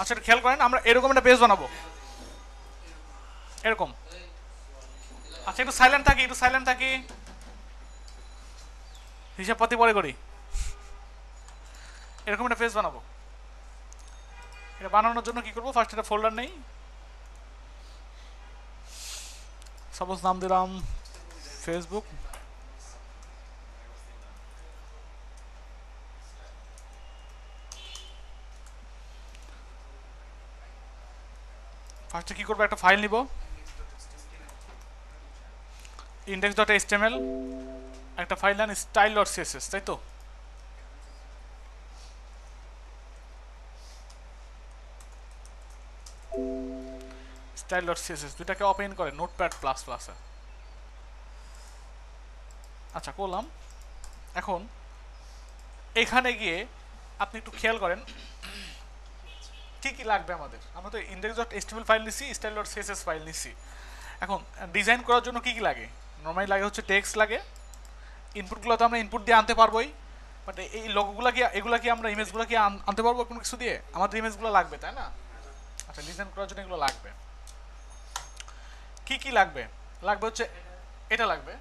আচ্ছা খেয়াল করেন, আমরা এরকম একটা পেজ বানাবো। এরকম। আচ্ছা একটু সাইলেন্ট থাকি, একটু সাইলেন্ট থাকি। হিসাবপাতি পরে করি। এরকম একটা পেজ বানাবো। এটা বানানোর জন্য কি করব? ফার্স্ট একটা ফোল্ডার নেই। সাপোজ নাম দিলাম ফেসবুক ফার্স্টে কি করব? একটা ফাইল নিব। ইন্ডেক্স ডট এইচটিএমএল একটা ফাইল নেন স্টাইল ডট সিএসএস তাই তো? স্টাইল ডট সিএসএস দুটাকে ওপেন করে নোটপ্যাড প্লাস প্লাসে আচ্ছা করলাম। এখন, এখানে গিয়ে আপনি একটু খেয়াল করেন, কি কি লাগবে আমাদের? আমরা তো ইন্ডেক্স ডট এস্টিমেল ফাইল নিছি স্টাইল ডট সিএসএস ফাইল নিছি। এখন ডিজাইন করার জন্য কি কি লাগে? নর্মালি লাগে হচ্ছে টেক্সট লাগে ইনপুটগুলো তো আমরা ইনপুট দিয়ে আনতে পারবোই বাট এই লোকগুলো কি এগুলো কি আমরা ইমেজগুলো কি আনতে পারব কোনো কিছু দিয়ে? আমাদের ইমেজগুলো লাগবে তাই না? আচ্ছা ডিজাইন করার জন্য এগুলো লাগবে। কি কি লাগবে? লাগবে হচ্ছে এটা লাগবে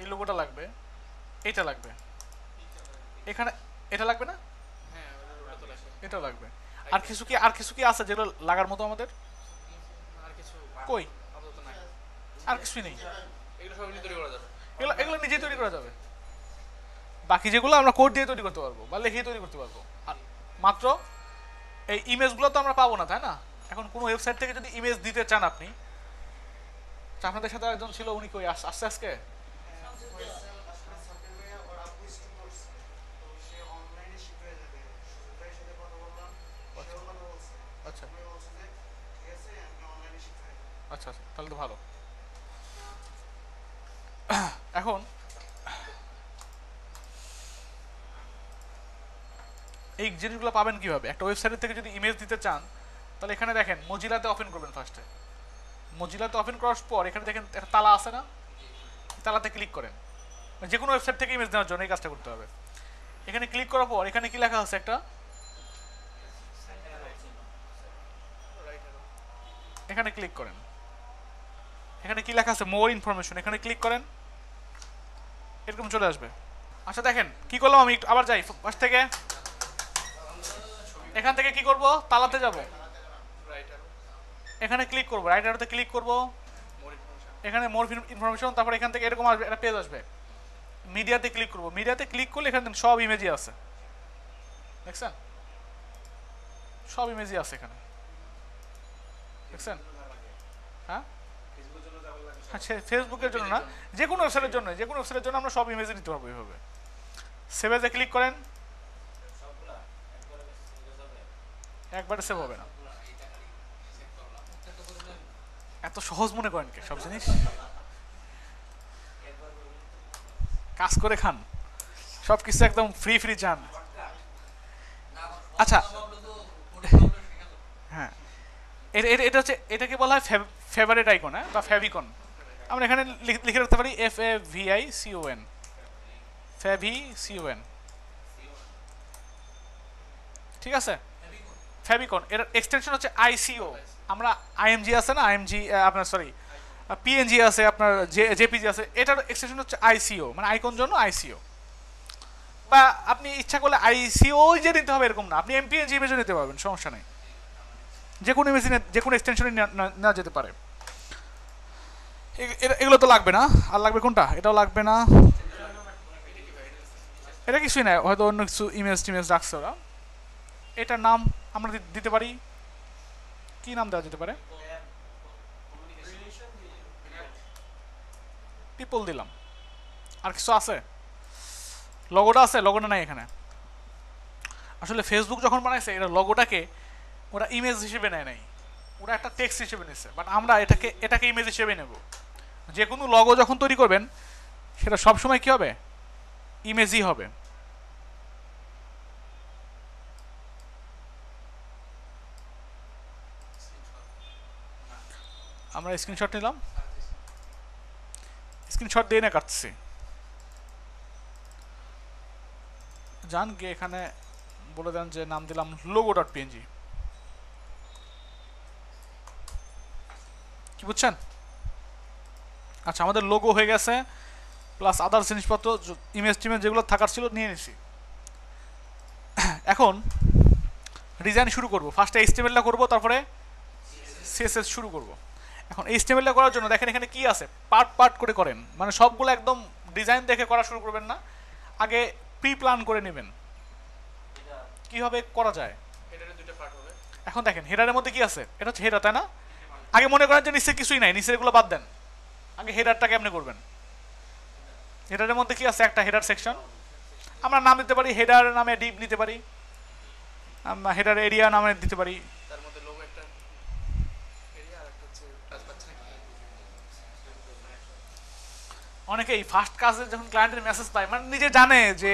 এই লোগোটা লাগবে এটা লাগবে। এখানে এটা লাগবে না? এটা লাগবে। আর কিছু কি আর কিছু কি আছে যেগুলো লাগার মতো আমাদের? কই? আর কিছুই নেই। এগুলো সব তৈরি করা যাবে। এগুলো এগুলো নিজেই তৈরি করা যাবে। বাকি যেগুলো আমরা কোড দিয়ে তৈরি করতে পারব, বা লিখে তৈরি করতে পারব। আর মাত্র এই ইমেজগুলো তো আমরা পাবো না, তাই না? এখন কোনো ওয়েবসাইট থেকে যদি ইমেজ দিতে চান আপনি আপনাদের সাথে একজন ছিল, উনি কই? আস- আসছে আজকে? আচ্ছা। আচ্ছা তাহলে তো ভালো। এখন এই জিনিসগুলো পাবেন কীভাবে? একটা ওয়েবসাইট থেকে যদি ইমেজ দিতে চান, তাহলে এখানে দেখেন, মজিলাতে ওপেন করবেন ফার্স্টে মজিলাতে ওপেন করার পর এখানে দেখেন একটা তালা আছে না? তালাতে ক্লিক করেন। যে কোনো ওয়েবসাইট থেকে ইমেজ নেওয়ার জন্য এই কাজটা করতে হবে। এখানে ক্লিক করার পর এখানে কি লেখা আছে একটা? এখানে ক্লিক করেন। এখানে কি লেখা আছে? মোর ইনফরমেশন এখানে ক্লিক করেন। এরকম চলে আসবে। আচ্ছা দেখেন, কি করলাম আমি আবার যাই ফার্স্ট থেকে। এখান থেকে কি করব? তালাতে যাব। এখানে ক্লিক করব রাইট আরোতে ক্লিক করব। এখানে মোর ইনফরমেশন তারপর এখান থেকে এরকম আসবে, একটা পেজ আসবে। মিডিয়াতে ক্লিক করব। মিডিয়াতে ক্লিক করলে এখানে সব ইমেজই আছে। দেখছেন? সব ইমেজই আছে এখানে। দেখছেন? হ্যাঁ? ফেসবুকের জন্য না যে কোনো ওয়েবসাইটের জন্য যে কোনো ওয়েবসাইটের জন্য আমরা সব ইমেজে নিতে পারব এইভাবে। সেভেজে ক্লিক করেন। একবারে সেভ হবে না। এত সহজ মনে করেন কে সব জিনিস? কাজ করে খান। সব কিছু একদম ফ্রি ফ্রি চান। আচ্ছা। হ্যাঁ। এটা হচ্ছে, এটাকে বলা হয় ফেভারিট আইকন হ্যাঁ? বা ফেভিকন আমরা এখানে লিখ- রাখতে পারি F A V I C O N favicon ঠিক আছে? ফেভিকন এর এক্সটেনশন হচ্ছে আইসিও আমরা আইএমজি আছে না? আইএমজি আপনার সরি পিএনজি আছে, আপনার জে জেপিজি আছে। এটার এক্সটেনশন হচ্ছে আইসিও মানে আইকন জন্য আইসিও বা আপনি ইচ্ছা করলে আইসিও যে নিতে হবে এরকম না। আপনি এমপিএনজি ইমেজও নিতে পারবেন, সমস্যা নেই। যে কোনো ইমেজিনে যে কোনো এক্সটেনশনে নেওয়া যেতে পারে। এগুলো তো লাগবে না। আর লাগবে কোনটা? এটাও লাগবে না। এটা কিছুই না হয়তো অন্য কিছু ইমেজ টিমেজ রাখছে ওরা। এটার নাম আমরা দিতে পারি। কি নাম দেওয়া যেতে পারে? পিপল দিলাম। আর কিছু আছে? লগোটা আছে? লগোটা নাই এখানে। আসলে ফেসবুক যখন বানাইছে এটা লগোটাকে ওরা ইমেজ হিসেবে নেয় নাই। ওরা একটা টেক্সট হিসেবে নিচ্ছে বাট আমরা এটাকে এটাকে ইমেজ হিসেবে নেব। যে কোনো লগো যখন তৈরি করবেন, সেটা সবসময় কি হবে? ইমেজই হবে। আমরা স্ক্রিনশট নিলাম। স্ক্রিনশট দিয়ে না কাটছি। যান গিয়ে এখানে বলে দেন যে নাম দিলাম লোগো ডট পিএনজি কি বুঝছেন? আচ্ছা আমাদের লোগো হয়ে গেছে প্লাস আদার জিনিসপত্র ইমেজ টিমেজ যেগুলো থাকার ছিল নিয়ে নিছি। এখন ডিজাইন শুরু করব। ফার্স্টে এইচটিএমএলটা করব তারপরে সিএসএস শুরু করব। এখন এইচটিএমএলটা করার জন্য দেখেন এখানে কি আছে? পার্ট পার্ট করে করেন। মানে সবগুলো একদম ডিজাইন দেখে করা শুরু করবেন না। আগে প্রি প্ল্যান করে নেবেন। কীভাবে করা যায়? এখন দেখেন হেডারের মধ্যে কি আছে? এটা হচ্ছে হেডার তাই না? আগে মনে করেন যে নিচে কিছুই নাই নিচের এগুলো বাদ দেন। আগে হেডারটা কেমনে করবেন? হেডারের মধ্যে কি আছে? একটা হেডার সেকশন আমরা নাম দিতে পারি হেডার নামে ডিপ নিতে পারি। আমরা হেডার এরিয়া নামে দিতে পারি। অনেকেই ফার্স্ট কাজে যখন ক্লায়েন্টের মেসেজ পায় মানে নিজে জানে যে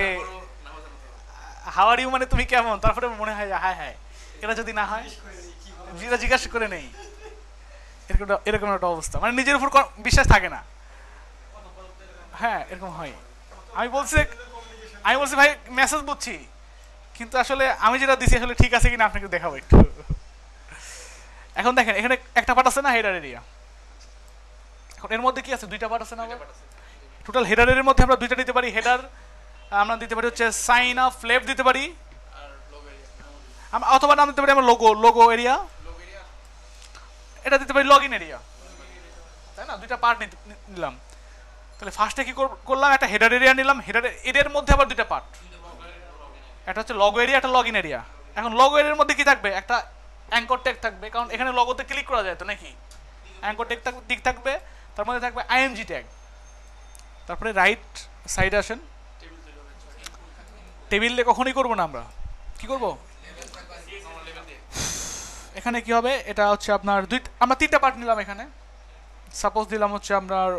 হাওয়ার ইউ মানে তুমি কেমন? তারপরে মনে হয় যে হায় হায়। এটা যদি না হয় জিজ্ঞাসা করে নেই। এরকম এরকম একটা অবস্থা। মানে নিজের উপর বিশ্বাস থাকে না। হ্যাঁ এরকম হয়। আমি বলছি আমি বলছি, ভাই মেসেজ বুঝছি। কিন্তু আসলে আমি যেটা দিছি আসলে ঠিক আছে কিনা আপনাকে দেখাবো একটু। এখন দেখেন, এখানে একটা পার্ট আছে না হেডার এরিয়া এখন এর মধ্যে কি আছে? দুইটা পার্ট আছে না। টোটাল হেডারের মধ্যে আমরা দুইটা দিতে পারি হেডার আমরা দিতে পারি হচ্ছে সাইন অফ লেফ দিতে পারি। অথবা নাম দিতে পারি আমরা লোগো লোগো এরিয়া এটা দিতে পারি লগ ইন এরিয়া তাই না? দুইটা পার্ট নিলাম। তাহলে ফার্স্টে কি কর- করলাম? একটা হেডার এরিয়া নিলাম। হেডার এরিয়ার মধ্যে আবার দুইটা পার্ট একটা হচ্ছে লগো এরিয়া একটা লগ ইন এরিয়া এখন লগো এরিয়ার মধ্যে কি থাকবে? একটা অ্যাঙ্কর ট্যাগ থাকবে। কারণ এখানে লগোতে ক্লিক করা যায় তো নাকি? অ্যাঙ্কর ট্যাগ থাকবে দিক থাকবে। তার মধ্যে থাকবে আইএমজি ট্যাগ তারপরে রাইট সাইড আসেন। টেবিল কখনই করব না আমরা। কি করব? এখানে কি হবে? এটা হচ্ছে আপনার দুই, আমরা তিনটা পার্ট নিলাম এখানে। সাপোজ দিলাম হচ্ছে আপনার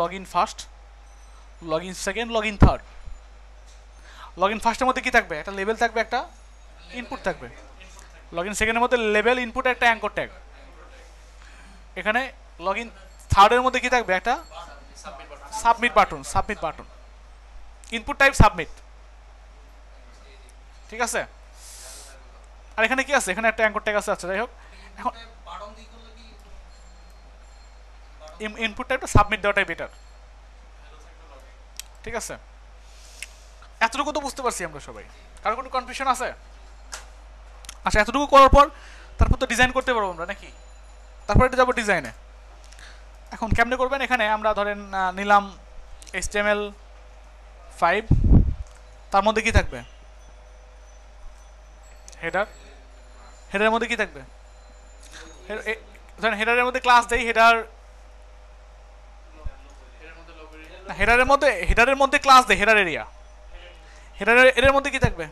log in first log in second log in third log in ফার্স্টের মধ্যে কি থাকবে? একটা লেভেল থাকবে, একটা ইনপুট থাকবে। লগ ইন সেকেন্ডের মধ্যে লেভেল ইনপুট একটা অ্যাঙ্কর ট্যাগ এখানে লগ ইন থার্ডের মধ্যে কি থাকবে? একটা submit button submit button input type submit ঠিক আছে? আর এখানে কি আছে? এখানে একটা অ্যাঙ্কর ট্যাগ আছে। আচ্ছা যাই হোক। এখন ইনপুট টাইপটা সাবমিট দেওয়াটাই বেটার ঠিক আছে? এতটুকু তো বুঝতে পারছি আমরা সবাই। কারও কোনো কনফিউশন আছে? আচ্ছা এতটুকু করার পর তারপর তো ডিজাইন করতে পারব আমরা, নাকি? তারপর এটা যাব ডিজাইনে এখন কেমনে করবেন? এখানে আমরা ধরেন নিলাম এইচটিএমএল ফাইভ তার মধ্যে কি থাকবে? হেডার হেডারের মধ্যে কি থাকবে? ধরেন হেডারের মধ্যে ক্লাস দেই, হেডার হেডারের মধ্যে হেডারের মধ্যে ক্লাস দেয় হেডার এরিয়া হেডারের এর মধ্যে কি থাকবে?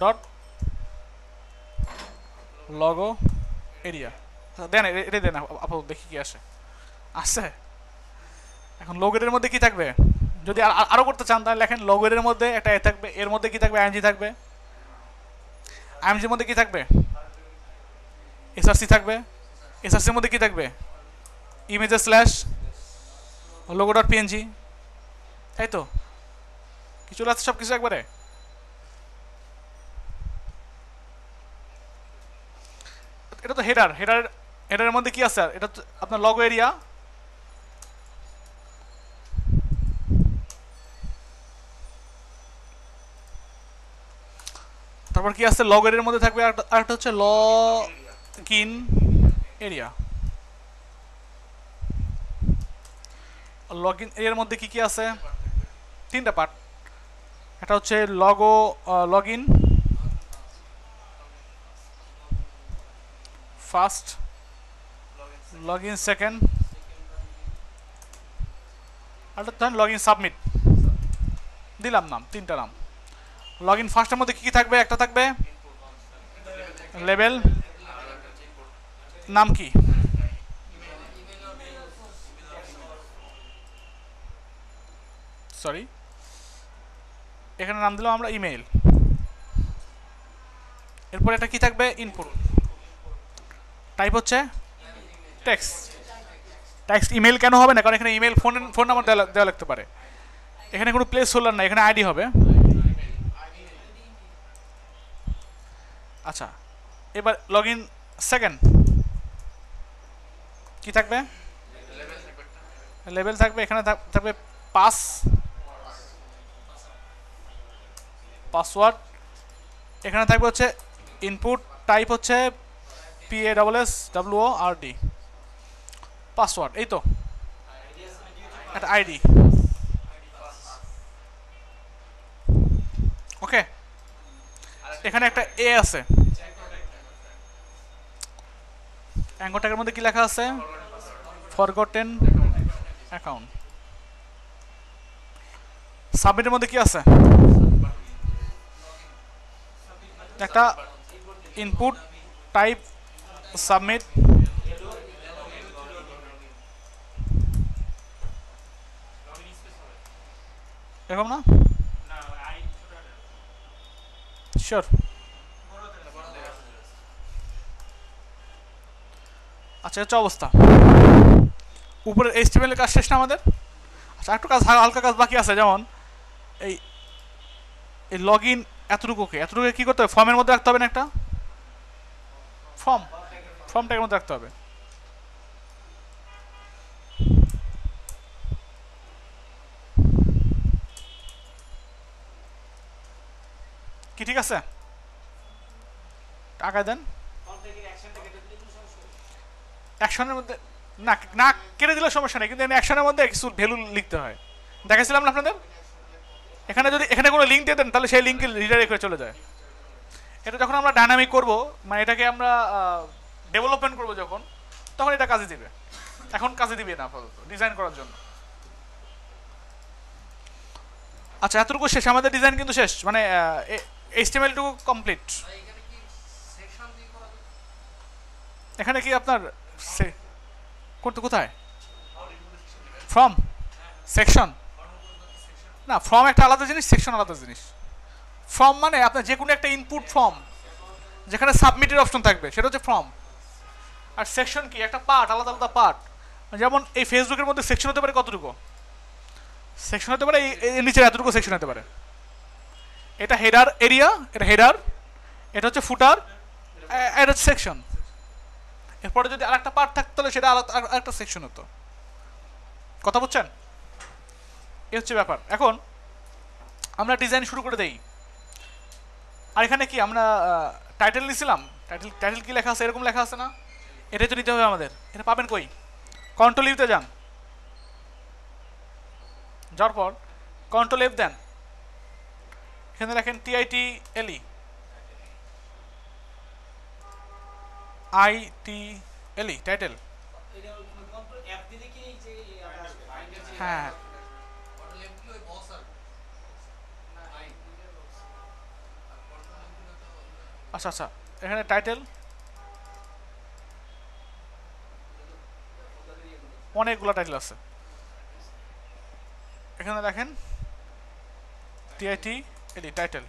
ডট লগো এরিয়া দেন এটা দেন, আপ- আপাতত দেখি কি আসে। আসছে? এখন লোগের মধ্যে কি থাকবে? যদি আর- আর- আরও করতে চান, তাহলে লেখেন লোগের মধ্যে একটা এ থাকবে, এর মধ্যে কি থাকবে? আইএমজি থাকবে। আইএমজির মধ্যে কি থাকবে? এসআরসি থাকবে? এসআরসির মধ্যে কি থাকবে? ইমেজের স্ল্যাশ লোগো ডট পিএনজি তাই তো? কিছু আসছে সব কিছু একবারে? এটা তো হেডার হেডার হেডারের মধ্যে কি আছে? এটা আপনার লগো এরিয়া তারপর কি আছে? লগ এরিয়ার মধ্যে থাকবে আরেকটা- হচ্ছে log in area log in এরিয়ার মধ্যে কি কি আছে? তিনটা পার্ট একটা হচ্ছে logo log in first log in second আর ধরেন লগ ইন সাবমিট দিলাম নাম, তিনটা নাম। লগ ইন ফার্স্টের মধ্যে কি কি থাকবে? একটা থাকবে? লেভেল নাম কি? সরি এখানে নাম দিলাম আমরা ইমেইল এরপর এটা কি থাকবে? ইনপুট টাইপ হচ্ছে টেক্সট টেক্সট ইমেল কেন হবে না? কারণ এখানে ইমেল ফোন ফোন নাম্বার দেওয়া দেওয়া লাগতে পারে। এখানে কোনো প্লেস হোল্ডার না এখানে আইডি হবে। আচ্ছা এবার লগ ইন সেকেন্ড কি থাকবে? লেভেল থাকবে, এখানে থাক- থাকবে পাস পাসওয়ার্ড এখানে থাকবে হচ্ছে ইনপুট টাইপ হচ্ছে P A double S W R D password এই তো। একটা আইডি ওকে এখানে একটা এ আছে। অ্যাঙ্গোটাকের মধ্যে কি লেখা আছে? ফরগটেন অ্যাকাউন্ট সাবমিটের মধ্যে কি আছে? একটা ইনপুট টাইপ সাবমিট এরকম না? শিওর আচ্ছা হচ্ছে অবস্থা। উপরের এইচটিএমএল এর কাজ শেষ না আমাদের? আচ্ছা একটু কাজ হালকা কাজ বাকি আছে, যেমন এই এই লগ ইন এতটুকুকে এতটুকুকে কী করতে হবে? ফর্মের মধ্যে রাখতে হবে না একটা? ফর্ম ফর্ম ট্যাগের মধ্যে রাখতে হবে। কি ঠিক আছে? টাকা দেন। অ্যাকশনের মধ্যে না না কেটে দিলে সমস্যা নেই কিন্তু অ্যাকশনের মধ্যে কিছু ভ্যালু লিখতে হয়। দেখাছিলাম না আপনাদের? এখানে যদি এখানে কোনো লিঙ্ক দিয়ে দেন তাহলে সেই লিঙ্কে রিডাইরেক্ট হয়ে চলে যায়। এটা যখন আমরা ডাইনামিক করব মানে এটাকে আমরা ডেভেলপমেন্ট করব যখন তখন এটা কাজে দিবে। এখন কাজে দিবে না আপাতত ডিজাইন করার জন্য। আচ্ছা এতটুকু শেষ আমাদের ডিজাইন কিন্তু শেষ মানে এইচটিএমএল টুকু কমপ্লিট এখানে কি আপনার সে- কোনটা কোথায়? ফ্রম সেকশন না ফর্ম একটা আলাদা জিনিস সেকশন আলাদা জিনিস। ফর্ম মানে আপনার যে কোনো একটা ইনপুট ফর্ম যেখানে সাবমিটের অপশন থাকবে, সেটা হচ্ছে ফর্ম আর সেকশন কি? একটা পার্ট আলাদা আলাদা পার্ট যেমন এই ফেসবুকের মধ্যে সেকশন হতে পারে কতটুকু? সেকশন হতে পারে এই- নিচের এতটুকু সেকশন হতে পারে। এটা হেডার এরিয়া এটা হেডার এটা হচ্ছে ফুটার এটা সেকশন এরপরে যদি আরেকটা পার্ট থাকতো, তাহলে সেটা আলাদা আর- আরেকটা সেকশন হতো। কথা বুঝছেন? এ হচ্ছে ব্যাপার। এখন আমরা ডিজাইন শুরু করে দেই। আর এখানে কি আমরা টাইটেল নিছিলাম? টাইটেল টাইটেল কি লেখা আছে? এরকম লেখা আছে না? এটাই তো নিতে হবে আমাদের। এটা পাবেন কই? কন্ট্রোল ইউতে যান। যাওয়ার পর কন্ট্রোল এফ দেন। এখানে লেখেন TIT LE I T LE title হ্যাঁ। আচ্ছা আচ্ছা। এখানে টাইটেল অনেকগুলো টাইটেল আছে। এখানে দেখেন টিআইটি এডি টাইটেল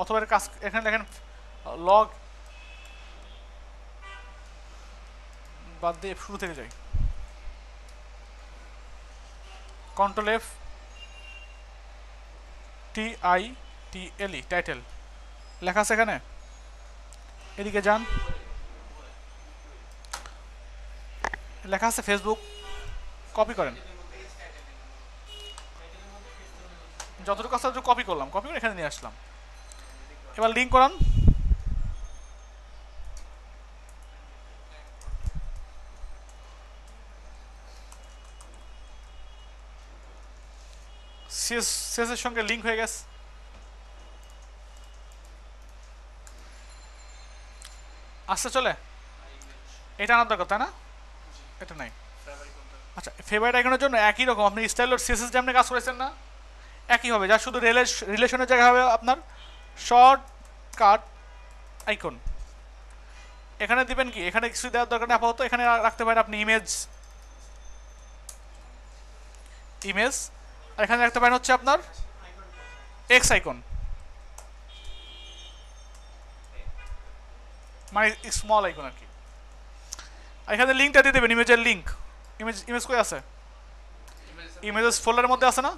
অথবা এর কাজ এখানে দেখেন লগ বাদ দিয়ে শুরু থেকে যাই। Control F T I T L E title লেখা আছে এখানে? এদিকে যান। লেখা আছে ফেসবুক কপি করেন। যতটুকু আছে কপি করলাম। কপি করে এখানে নিয়ে আসলাম। এবার লিঙ্ক করান। সিএসের সঙ্গে লিঙ্ক হয়ে গেছে। আসতে চলে। এটা আনার দরকার, তাই না? এটা নাই। আচ্ছা ফেভারিট আইকনের জন্য একই রকম। আপনি স্টাইল সিএসএস যেমনি কাজ করেছেন না, একই হবে। যা শুধু রিলেশনের জায়গায় হবে আপনার। Short cut icon. এখানে দিবেন কি? এখানে কিছু দেওয়ার দরকার নেই আপাতত এখানে রাখতে পারেন আপনি ইমেজ ইমেজ আর এখানে রাখতে পারেন হচ্ছে আপনার এক্স আইকন মানে স্মল আইকন আর কি। আর এখানে লিঙ্কটা দিয়ে দেবেন ইমেজের লিঙ্ক ইমেজ ইমেজ কই আছে? ইমেজেস ফোল্ডারের মধ্যে আছে না?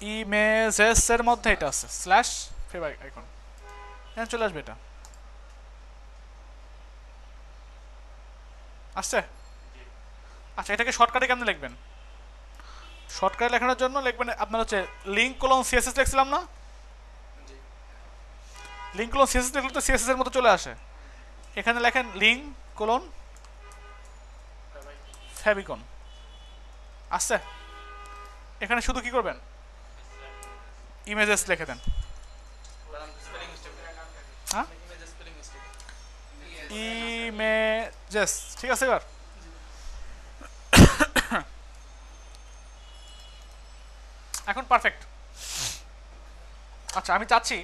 ইমেজেস এর মধ্যে এটা আছে স্ল্যাশ ফেভ আইকন এখানে চলে আসবে এটা। আসছে? আচ্ছা এটাকে শর্টকাটে কেমনে লিখবেন? শর্টকাটে লেখানোর জন্য লিখবেন, আপনার হচ্ছে লিঙ্ক কলম সিএসএস লিখছিলাম না? লিঙ্ক কলন সিএসএস লিখলে তো সিএসএস এর মতো চলে আসে। এখানে লেখেন লিঙ্ক কলন ফ্যাবিকন আসছে? এখানে শুধু কি করবেন? ইমেজেস লিখে দেন। হ্যাঁ? ইমেজেস, ঠিক আছে এবার? এখন পারফেক্ট আচ্ছা আমি চাচ্ছি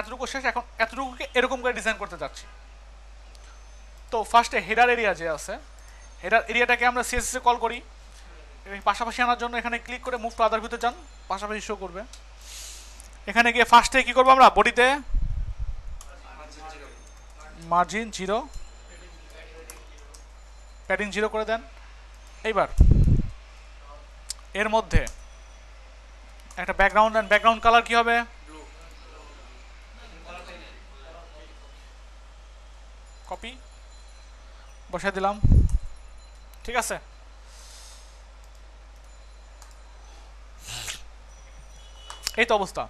এতটুকু শেষ, এখন এতটুকুকে এরকম করে ডিজাইন করতে চাচ্ছি। তো ফার্স্টে হেডার এরিয়া যে আছে হেডার এরিয়াটাকে আমরা সিএসএসে কল করি। এই পাশাপাশি আনার জন্য এখানে ক্লিক করে মুভ টু আদার ভিতরে যান, পাশাপাশি শো করবে। এখানে গিয়ে ফার্স্টে কি করব আমরা? বডিতে মার্জিন জিরো প্যাডিং জিরো করে দেন। এইবার এর মধ্যে একটা ব্যাকগ্রাউন্ড দেন। ব্যাকগ্রাউন্ড কালার কি হবে? কপি বসে দিলাম। ঠিক আছে? এই তো অবস্থা।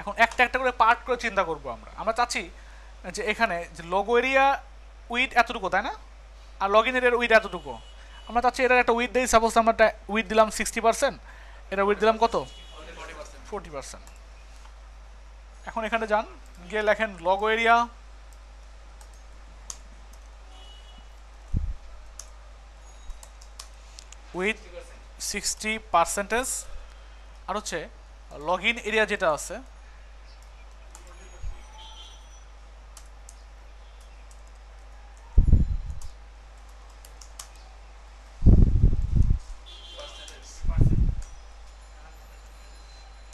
এখন একটা একটা করে পার্ট করে চিন্তা করব আমরা। আমরা চাচ্ছি যে এখানে যে লোগো এরিয়া উইথ এতটুকু, তাই না? আর লগ ইন এরিয়ার উইথ এতটুকু। আমরা চাচ্ছি এটার একটা উইথ দিই। সাপোজ আমরা একটা উইথ দিলাম সিক্সটি পার্সেন্ট এটা উইথ দিলাম কত? ফোরটি পার্সেন্ট এখন এখানে যান, গিয়ে লেখেন logo area width sixty percentage আর হচ্ছে লগ ইন এরিয়া যেটা আছে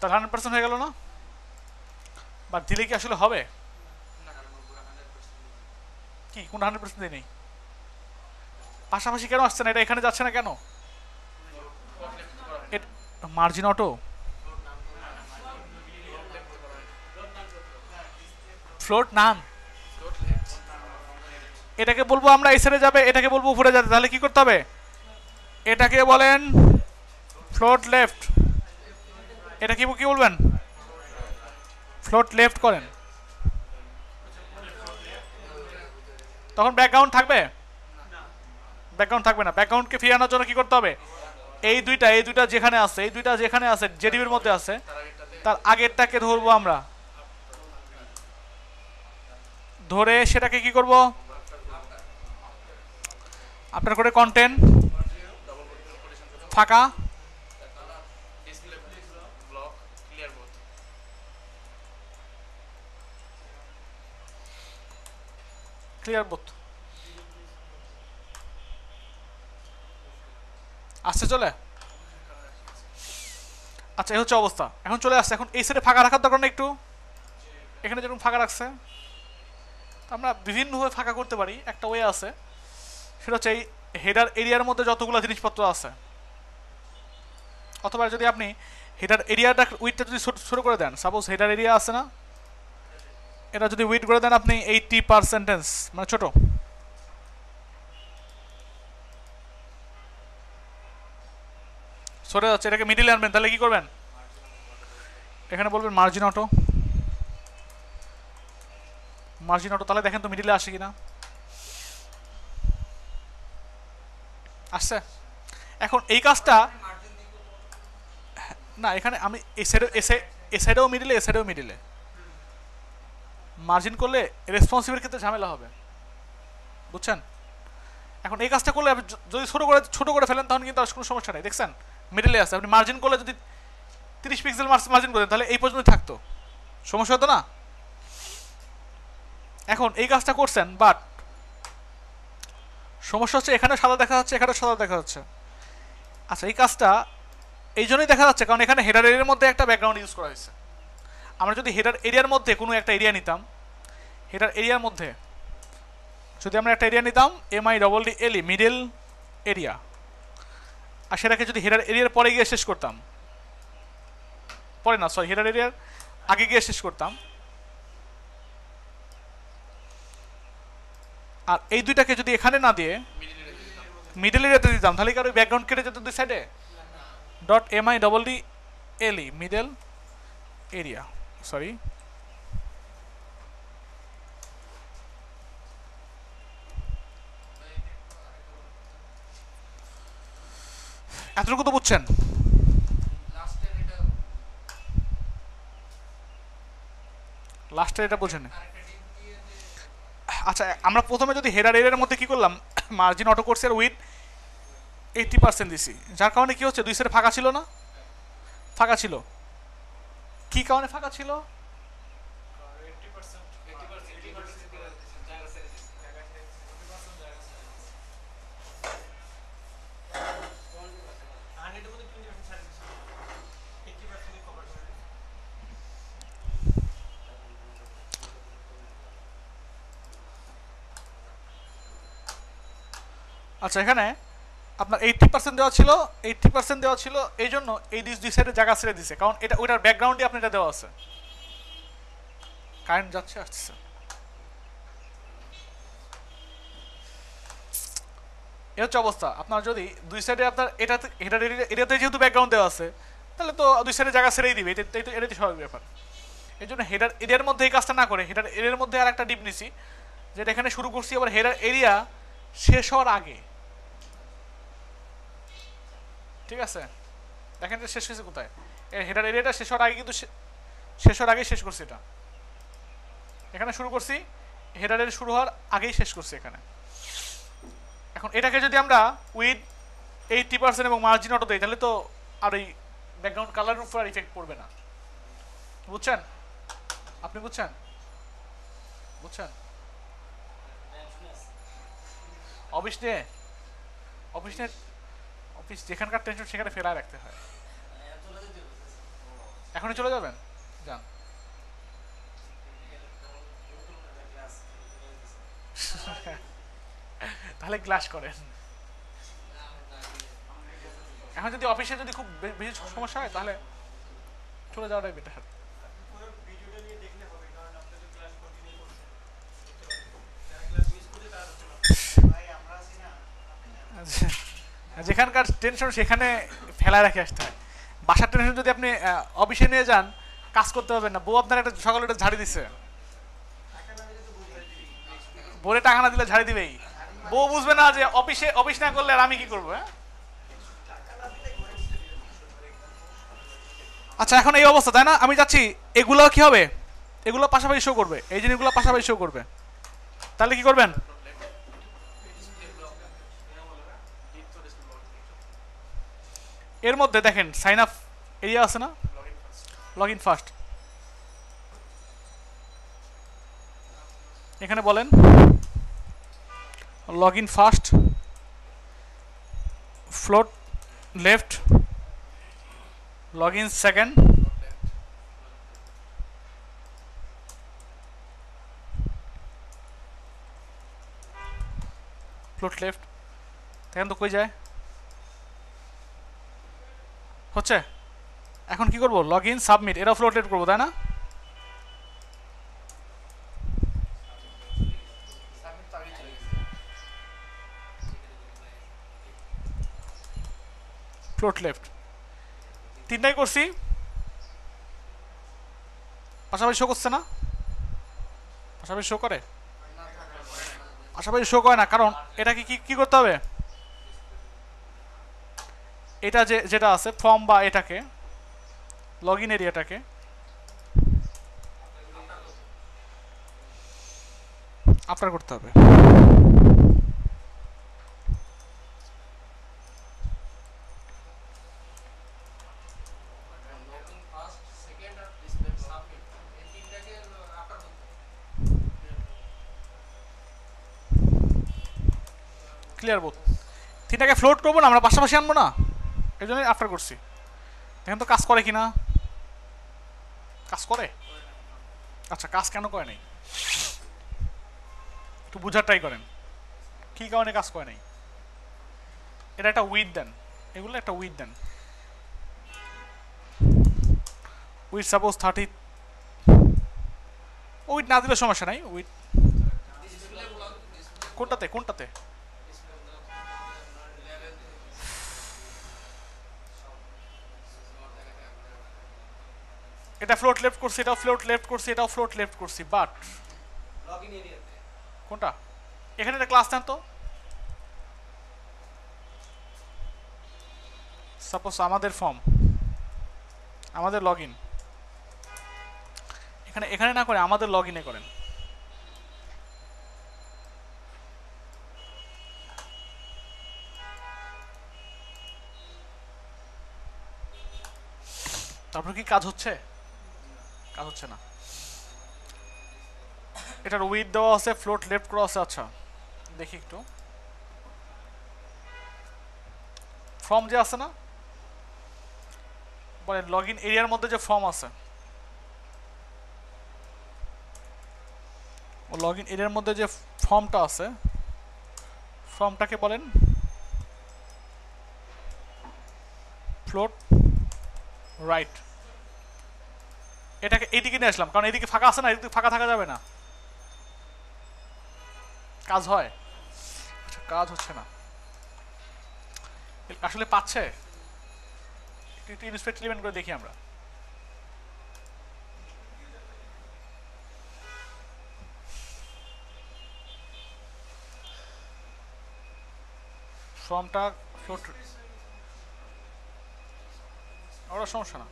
তার হান্ড্রেড পার্সেন্ট হয়ে গেল না? বা দিলে কি আসলে হবে? কি, কোন হান্ড্রেড পার্সেন্ট নেই পাশাপাশি কেন আসছে না? এটা এখানে যাচ্ছে না কেন? Margin auto? ফ্লোট নাম? এটাকে বলব আমরা এই সাইডে যাবে এটাকে বলব উপরে যাবে তাহলে কি করতে হবে? এটাকে বলেন ফ্লোট লেফট। এটা কি কি বলবেন? ফ্লোট লেফট করেন। তখন ব্যাকগ্রাউন্ড থাকবে? ব্যাকগ্রাউন্ড থাকবে না। ব্যাকগ্রাউন্ডকে ফিরিয়ে আনার জন্য কি করতে হবে? এই দুইটা এই দুইটা যেখানে আছে, এই দুইটা যেখানে আছে, জেডিবির মধ্যে আছে, তার আগেরটাকে ধরবো আমরা। ধরে সেটাকে কি করব? আপনার করে কন্টেন্ট ফাঁকা। ক্লিয়ার বোথ আসছে, চলে? আচ্ছা এই হচ্ছে অবস্থা। এখন চলে আসছে, এখন এই সাইডে ফাঁকা রাখার দরকার না একটু। এখানে যেরকম ফাঁকা রাখছে আমরা বিভিন্নভাবে ফাঁকা করতে পারি, একটা ওয়ে আছে। সেটা হচ্ছে এই হেডার এরিয়ার মধ্যে যতগুলো জিনিসপত্র আছে। অথবা যদি আপনি হেডার এরিয়াটা উইথটা যদি শুরু করে দেন সাপোজ হেডার এরিয়া আছে না? এটা যদি উইট করে দেন আপনি এইটটি পার্সেন্টেজ মানে ছোট। সরে যাচ্ছে, এটাকে মিডিলে আনবেন, তাহলে কি করবেন? এখানে বলবেন মার্জিন অটো মার্জিন অটো তাহলে দেখেন তো মিডিলে আসে কিনা। আসছে? এখন এই কাজটা না, এখানে আমি এই সাইডে এ সাইডেও মিডিলে এ সাইডেও মিডিলে মার্জিন করলে রেসপন্সিবের ক্ষেত্রে ঝামেলা হবে। বুঝছেন? এখন এই কাজটা করলে যদি ছোটো করে ছোটো করে ফেলেন তখন কিন্তু আর কোনো সমস্যা নেই। দেখছেন? মিডলে আছে। আপনি মার্জিন করলে যদি তিরিশ পিক্সেল মার্স মার্জিন করেন, তাহলে এই পর্যন্ত থাকতো। সমস্যা হতো না? এখন এই কাজটা করছেন বাট সমস্যা হচ্ছে এখানে সাদা দেখা যাচ্ছে এখানে সাদা দেখা যাচ্ছে। আচ্ছা এই কাজটা এই জন্যই দেখা যাচ্ছে, কারণ এখানে হেডার এরিয়ার মধ্যে একটা ব্যাকগ্রাউন্ড ইউজ করা হয়েছে। আমরা যদি হেডার এরিয়ার মধ্যে কোনো একটা এরিয়া নিতাম হেডার এরিয়ার মধ্যে যদি আমরা একটা এরিয়া নিতাম M I double D L middle area আর সেটাকে যদি হেডার এরিয়ার পরে গিয়ে শেষ করতাম। পরে না সরি হেডার এরিয়ার আগে গিয়ে শেষ করতাম। আর এই দুইটাকে যদি এখানে না দিয়ে মিডল এরিয়াতে দিতাম, তাহলে কি আর ওই ব্যাকগ্রাউন্ড কেটে যেত দুই সাইডে dot M I double D L E middle area sorry এতটুকু তো বুঝছেন? লাস্টের এটা বোঝেন। আচ্ছা আমরা প্রথমে যদি হেডার এরিয়ার মধ্যে কি করলাম মার্জিন অটো কোর্সের উইথ এইটটি পার্সেন্ট দিছি। যার কারণে কি হচ্ছে? দুই সাইডে ফাঁকা ছিল না? ফাঁকা ছিল। কি কারণে ফাঁকা ছিল 80% জায়গা ছেড়ে দিচ্ছে আচ্ছা এখানে আপনার এইটটি পার্সেন্ট দেওয়া ছিল এইটটি পার্সেন্ট দেওয়া ছিল এই জন্য এই দুই সাইডে জায়গা ছেড়ে দিছে। কারণ এটা, ওইটার ব্যাকগ্রাউন্ডে আপনার এটা দেওয়া আছে। কারেন্ট যাচ্ছে আসছে এ হচ্ছে অবস্থা। আপনার যদি দুই সাইডে আপনার এটাতে এরিয়া- এরিয়াতে যেহেতু ব্যাকগ্রাউন্ড দেওয়া আছে, তাহলে তো দুই সাইডে জায়গা ছেড়েই দিবে। এটা, এটা- এটাই স্বাভাবিক ব্যাপার। এই জন্য হেডার এরিয়ার মধ্যে এই কাজটা না করে হেডার এরিয়ার মধ্যে আর একটা ডিপ নিছি, যেটা এখানে শুরু করছি, আবার হেডার এরিয়া শেষ হওয়ার আগে। ঠিক আছে? দেখেন এটা শেষ হয়েছে কোথায়? এর হেডার এরিয়াটা শেষ হওয়ার আগে কিন্তু শেষ হওয়ার আগেই শেষ করছি এটা। এখানে শুরু করছি হেডারের শুরু হওয়ার আগেই শেষ করছি এখানে। এখন এটাকে যদি আমরা উইথ এইটটি পার্সেন্ট এবং মার্জিন অটো দিই, তাহলে তো আর এই ব্যাকগ্রাউন্ড কালারের উপর আর ইফেক্ট পড়বে না। বুঝছেন? আপনি বুঝছেন? বুঝছেন? অফিস নিয়ে অফিস নিয়ে যেখানকার টেনশন সেখানে ফেলায় রাখতে হয়। এখনই চলে যাবেন? যান। তাহলে গ্লাস করেন। এখন যদি অফিসে যদি খুব বেশি সমস্যা হয়, তাহলে চলে যাওয়াটাই বেটার ভিডিওটা যেখানকার টেনশন সেখানে ফেলায় রেখে আসতে হয়। বাসার টেনশন যদি আপনি অফিসে নিয়ে যান, কাজ করতে পারবেন না। বউ আপনার একটা সকালে একটা ঝাড়ি দিবি। বলে টাকা না দিলে ঝাড়ি দিবেই। বউ বুঝবে না যে অফিসে অফিস না করলে আর আমি কি করব হ্যাঁ? আচ্ছা এখন এই অবস্থা, তাই না? আমি যাচ্ছি, এগুলো কি হবে? এগুলো পাশাপাশি শো করবে। এই জিনিসগুলো পাশাপাশি শো করবে। তাহলে কি করবেন? এর মধ্যে দেখেন সাইন আপ এরিয়া আছে না? লগ ইন ফার্স্ট এখানে বলেন log in first float left log in second float left দেখেন তো কই যায়? হচ্ছে? এখন কি করব? লগ ইন সাবমিট এরা ফ্লোট লেফট করব, তাই না? ফ্লোট লেফট তিনটাই করছি। পাশাপাশি শো করছে না? পাশাপাশি শো করে? পাশাপাশি শো করে না, কারণ এটাকে কি কি করতে হবে? এটা যে, যেটা আছে ফর্ম বা এটাকে লগ ইন এরিয়াটাকে, আপনার করতে হবে। ক্লিয়ার বোধ। তিনটাকে ফ্লোট করব না, আমরা পাশাপাশি আনব না? এই জন্যই আফটার করছি। দেখেন তো কাজ করে কি না কাজ করে? আচ্ছা কাজ কেন করে নাই? একটু বোঝার ট্রাই করেন। কী কারণে কাজ করে নাই? এটা একটা উইথ দেন। এগুলো একটা উইথ দেন। উইথ সাপোজ থার্টি উইথ না দিলে সমস্যা নাই। উইথ কোনটাতে? কোনটাতে? এটা ফ্লোট লেফট করছি এটাও ফ্লোট লেফট করছি এটাও ফ্লোট লেফট করছি বাট লগইন এরিয়াতে কোনটা? এখানে একটা ক্লাস দেন তো সাপোজ আমাদের ফর্ম আমাদের লগ এখানে এখানে না করে আমাদের লগ ইনে করেন। তারপর কি কাজ হচ্ছে? কাজ হচ্ছে না। এটার উইথ দেওয়া আছে ফ্লোট লেফট করা আছে আচ্ছা দেখি একটু। ফর্ম যে আছে না বলেন লগ ইন এরিয়ার মধ্যে যে ফর্ম আছে, ও লগ ইন এরিয়ার মধ্যে যে ফর্মটা আছে ফর্মটাকে বলেন ফ্লোট রাইট এটাকে এইদিকে নিয়ে আসলাম কারণ এদিকে ফাঁকা আছে না এদিকে ফাঁকা থাকা যাবে না। কাজ হয়। আচ্ছা কাজ হচ্ছে না। আসলে পাচ্ছে। একটু ইন্সপেক্ট ইলেভেন করে দেখি আমরা। ফর্মটা ওরা সমস্যা না।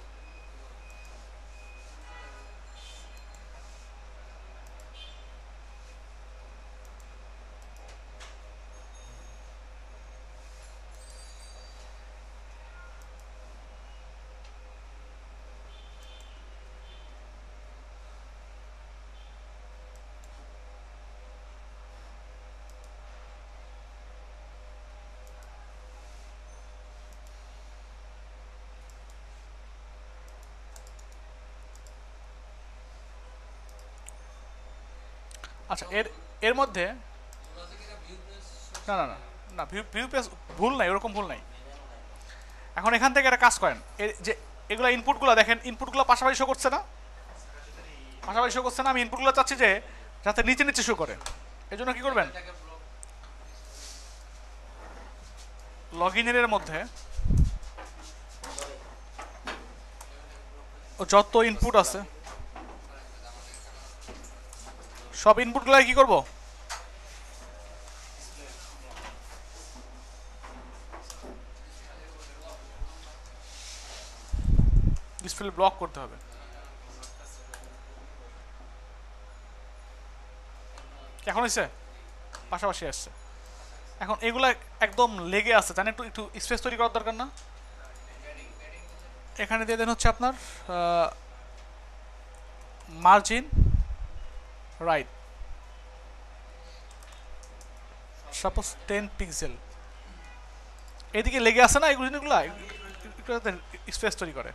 আচ্ছা এর এর মধ্যে না না না না, ভিউ পেজ ভুল নাই, ওরকম ভুল নাই। এখন এখান থেকে একটা কাজ করেন। এর যে এগুলো ইনপুটগুলো দেখেন ইনপুটগুলো পাশাপাশি শো করছে না? পাশাপাশি শো করছে না, আমি ইনপুটগুলো চাচ্ছি যে যাতে নিচে নিচে শো করে। এই জন্য কী করবেন? লগ ইনের মধ্যে ও যত ইনপুট আছে সব ইনপুটগুলো কি করব? ডিসপ্লে ব্লক করতে হবে। এখন এসে পাশাপাশি আসছে। এখন এগুলা একদম লেগে আছে, জানেন একটু একটু স্পেস তৈরি করার দরকার না? এখানে দিয়ে দেন হচ্ছে আপনার margin right suppose ten pixel এদিকে লেগে আছে না এগুলো জিনিসগুলো? স্পেস তৈরি করে।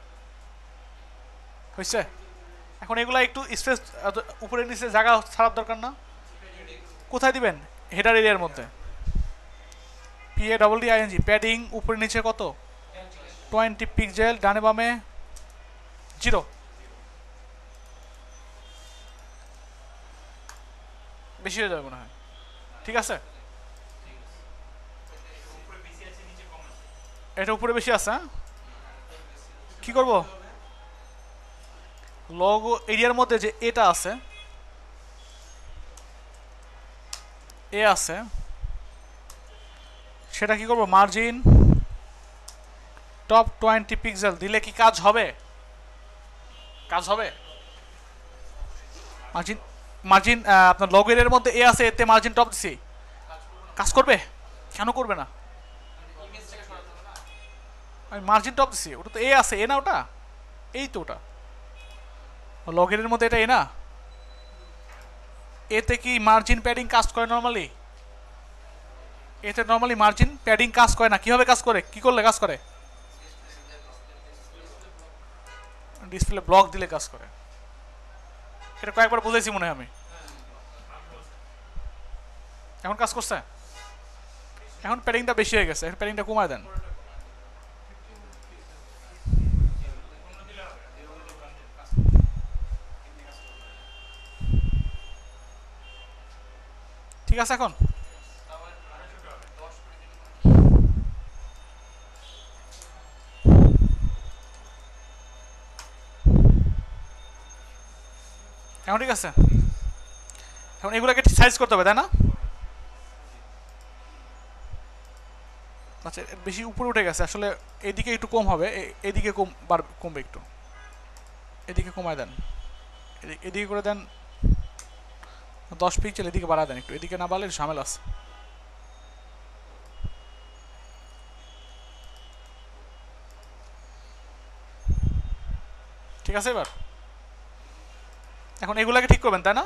হয়েছে এখন এগুলা একটু স্পেস উপরে নিচে জায়গা ছাড়ার দরকার না। কোথায় দিবেন? হেডার এরিয়ার মধ্যে। P A double D I N G padding উপরে নিচে কত? টোয়েন্টি পিক্সেল ডানে বামে জিরো বেশি হয়ে যাবে মনে হয়। ঠিক আছে? এটা উপরে বেশি আছে হ্যাঁ? কি করব? লগো এরিয়ার মধ্যে যে এটা আছে এ আছে, সেটা কি করব? মার্জিন টপ টোয়েন্টি পিক্সেল দিলে কি কাজ হবে? কাজ হবে? মার্জিন মার্জিন আপনার লগের এর মধ্যে এ আছে, এতে মার্জিন টপ দিছি। কাজ করবে? কেন করবে না? আমি মার্জিন টপ দিছি। ওটা তো এ আছে এ না ওটা? এই তো ওটা। লগের এর মধ্যে এটা এ না? এতে কি মার্জিন প্যাডিং কাজ করে নর্মালি এতে নর্মালি মার্জিন প্যাডিং কাজ করে না। কীভাবে কাজ করে? কি করলে কাজ করে? ডিসপ্লে ব্লক দিলে কাজ করে। এটা কয়েকবার বুঝাইছি মনে হয় আমি। এখন কাজ করছে? এখন প্যাডিংটা বেশি হয়ে গেছে, এখন প্যাডিংটা কমায় দেন। ঠিক আছে এখন? এখন ঠিক আছে? এখন এগুলোকে সাইজ করতে হবে, তাই না? আচ্ছা বেশি উপরে উঠে গেছে, আসলে এদিকে একটু কম হবে এদিকে কম, বার, কমবে একটু। এদিকে কমায় দেন। এদিকে করে দেন দশ পিক্সেল এদিকে বাড়া দেন একটু। এদিকে না বাড়লে ঝামেলা আছে। ঠিক আছে এবার? এখন এগুলাকে ঠিক করবেন, তাই না?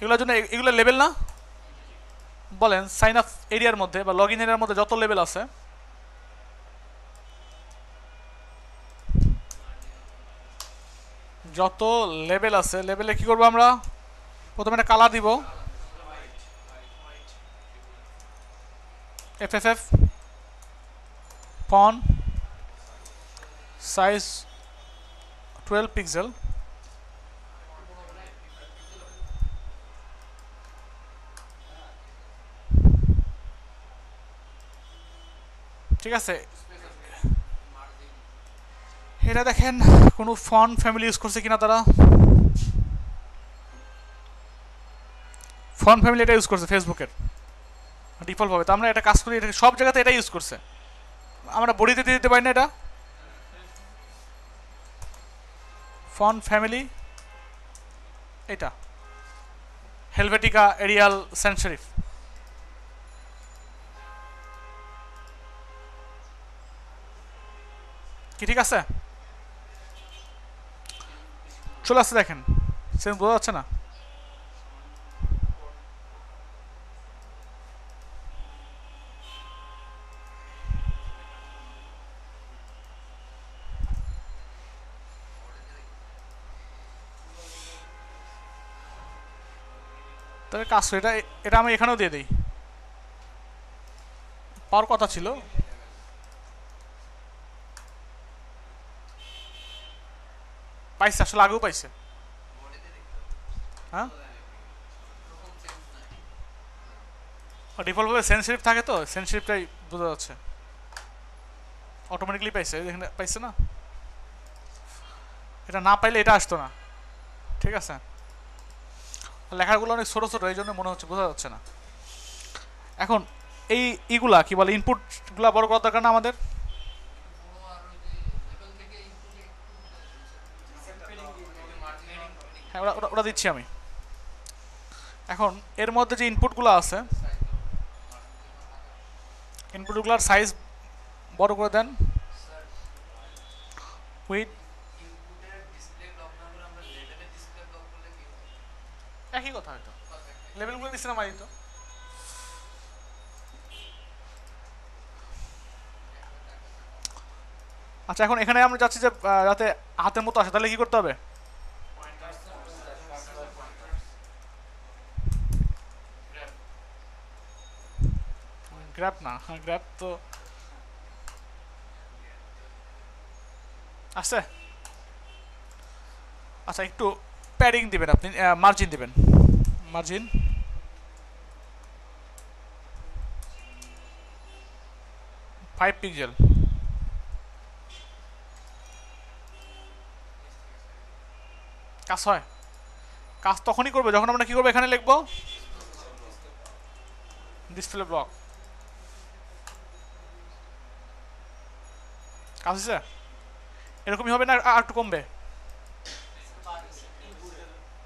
এগুলোর জন্য এগুলো লেভেল না? বলেন সাইন আপ এরিয়ার মধ্যে বা লগ ইন এরিয়ার মধ্যে যত লেভেল আছে। যত লেভেল আছে লেভেলে কি করব আমরা? প্রথমে একটা কালার দিব। F F F font size twelve pixel ঠিক আছে? এটা দেখেন, কোনো ফন ফ্যামিলি ইউজ করছে কিনা তারা? ফন ফ্যামিলি এটা ইউজ করছে ফেসবুকের। ডিফল্ট ভাবে। তো আমরা এটা কাজ করি, এটা সব জায়গাতে এটা ইউজ করছে। আমরা বডিতে দিয়ে দিতে পারি না এটা? ফন ফ্যামিলি, এটা। হেলভেটিকা এরিয়াল সেন্ট কি ঠিক আছে? চলে আসছে দেখেন। সেরকম বোঝা যাচ্ছে না? তবে কাজ এটা এটা আমি এখানেও দিয়ে দিই। পাওয়ার কথা ছিল। পাইছে, আসলে আগেও পাইছে। হ্যাঁ? ডিফল্টভাবে সেন্সিটিভ থাকে তো সেন্সিটিভটাই বোঝা যাচ্ছে। অটোমেটিকলি পাইছে এখানে পাইছে না? এটা না পাইলে এটা আসতো না। ঠিক আছে? লেখাগুলো অনেক ছোটো ছোটো, এই জন্য মনে হচ্ছে বোঝা যাচ্ছে না। এখন এই ইগুলা কি বলে ইনপুটগুলা বড় করার দরকার না আমাদের হ্যাঁ ওরা ওরা- দিচ্ছি আমি। এখন, এর মধ্যে যে ইনপুটগুলো আছে ইনপুটগুলোর সাইজ বড় করে দেন। উইথ একই কথা হয়তো। লেভেলগুলো দিচ্ছে না মারি তো আচ্ছা এখন এখানে আমরা চাচ্ছি যে যাতে হাতের মতো আসে, তাহলে কি করতে হবে? গ্র্যাপ না গ্র্যাপ তো আসছে আচ্ছা একটু প্যাডিং দিবেন আপনি মার্জিন দিবেন। মার্জিন ফাইভ পিক্সেল কাজ হয়। কাজ তখনই করবে, যখন আমরা কি করব, এখানে লিখব? ডিসপ্লে ব্লক কাজ হয়েছে এরকমই হবে না আর একটু কমবে?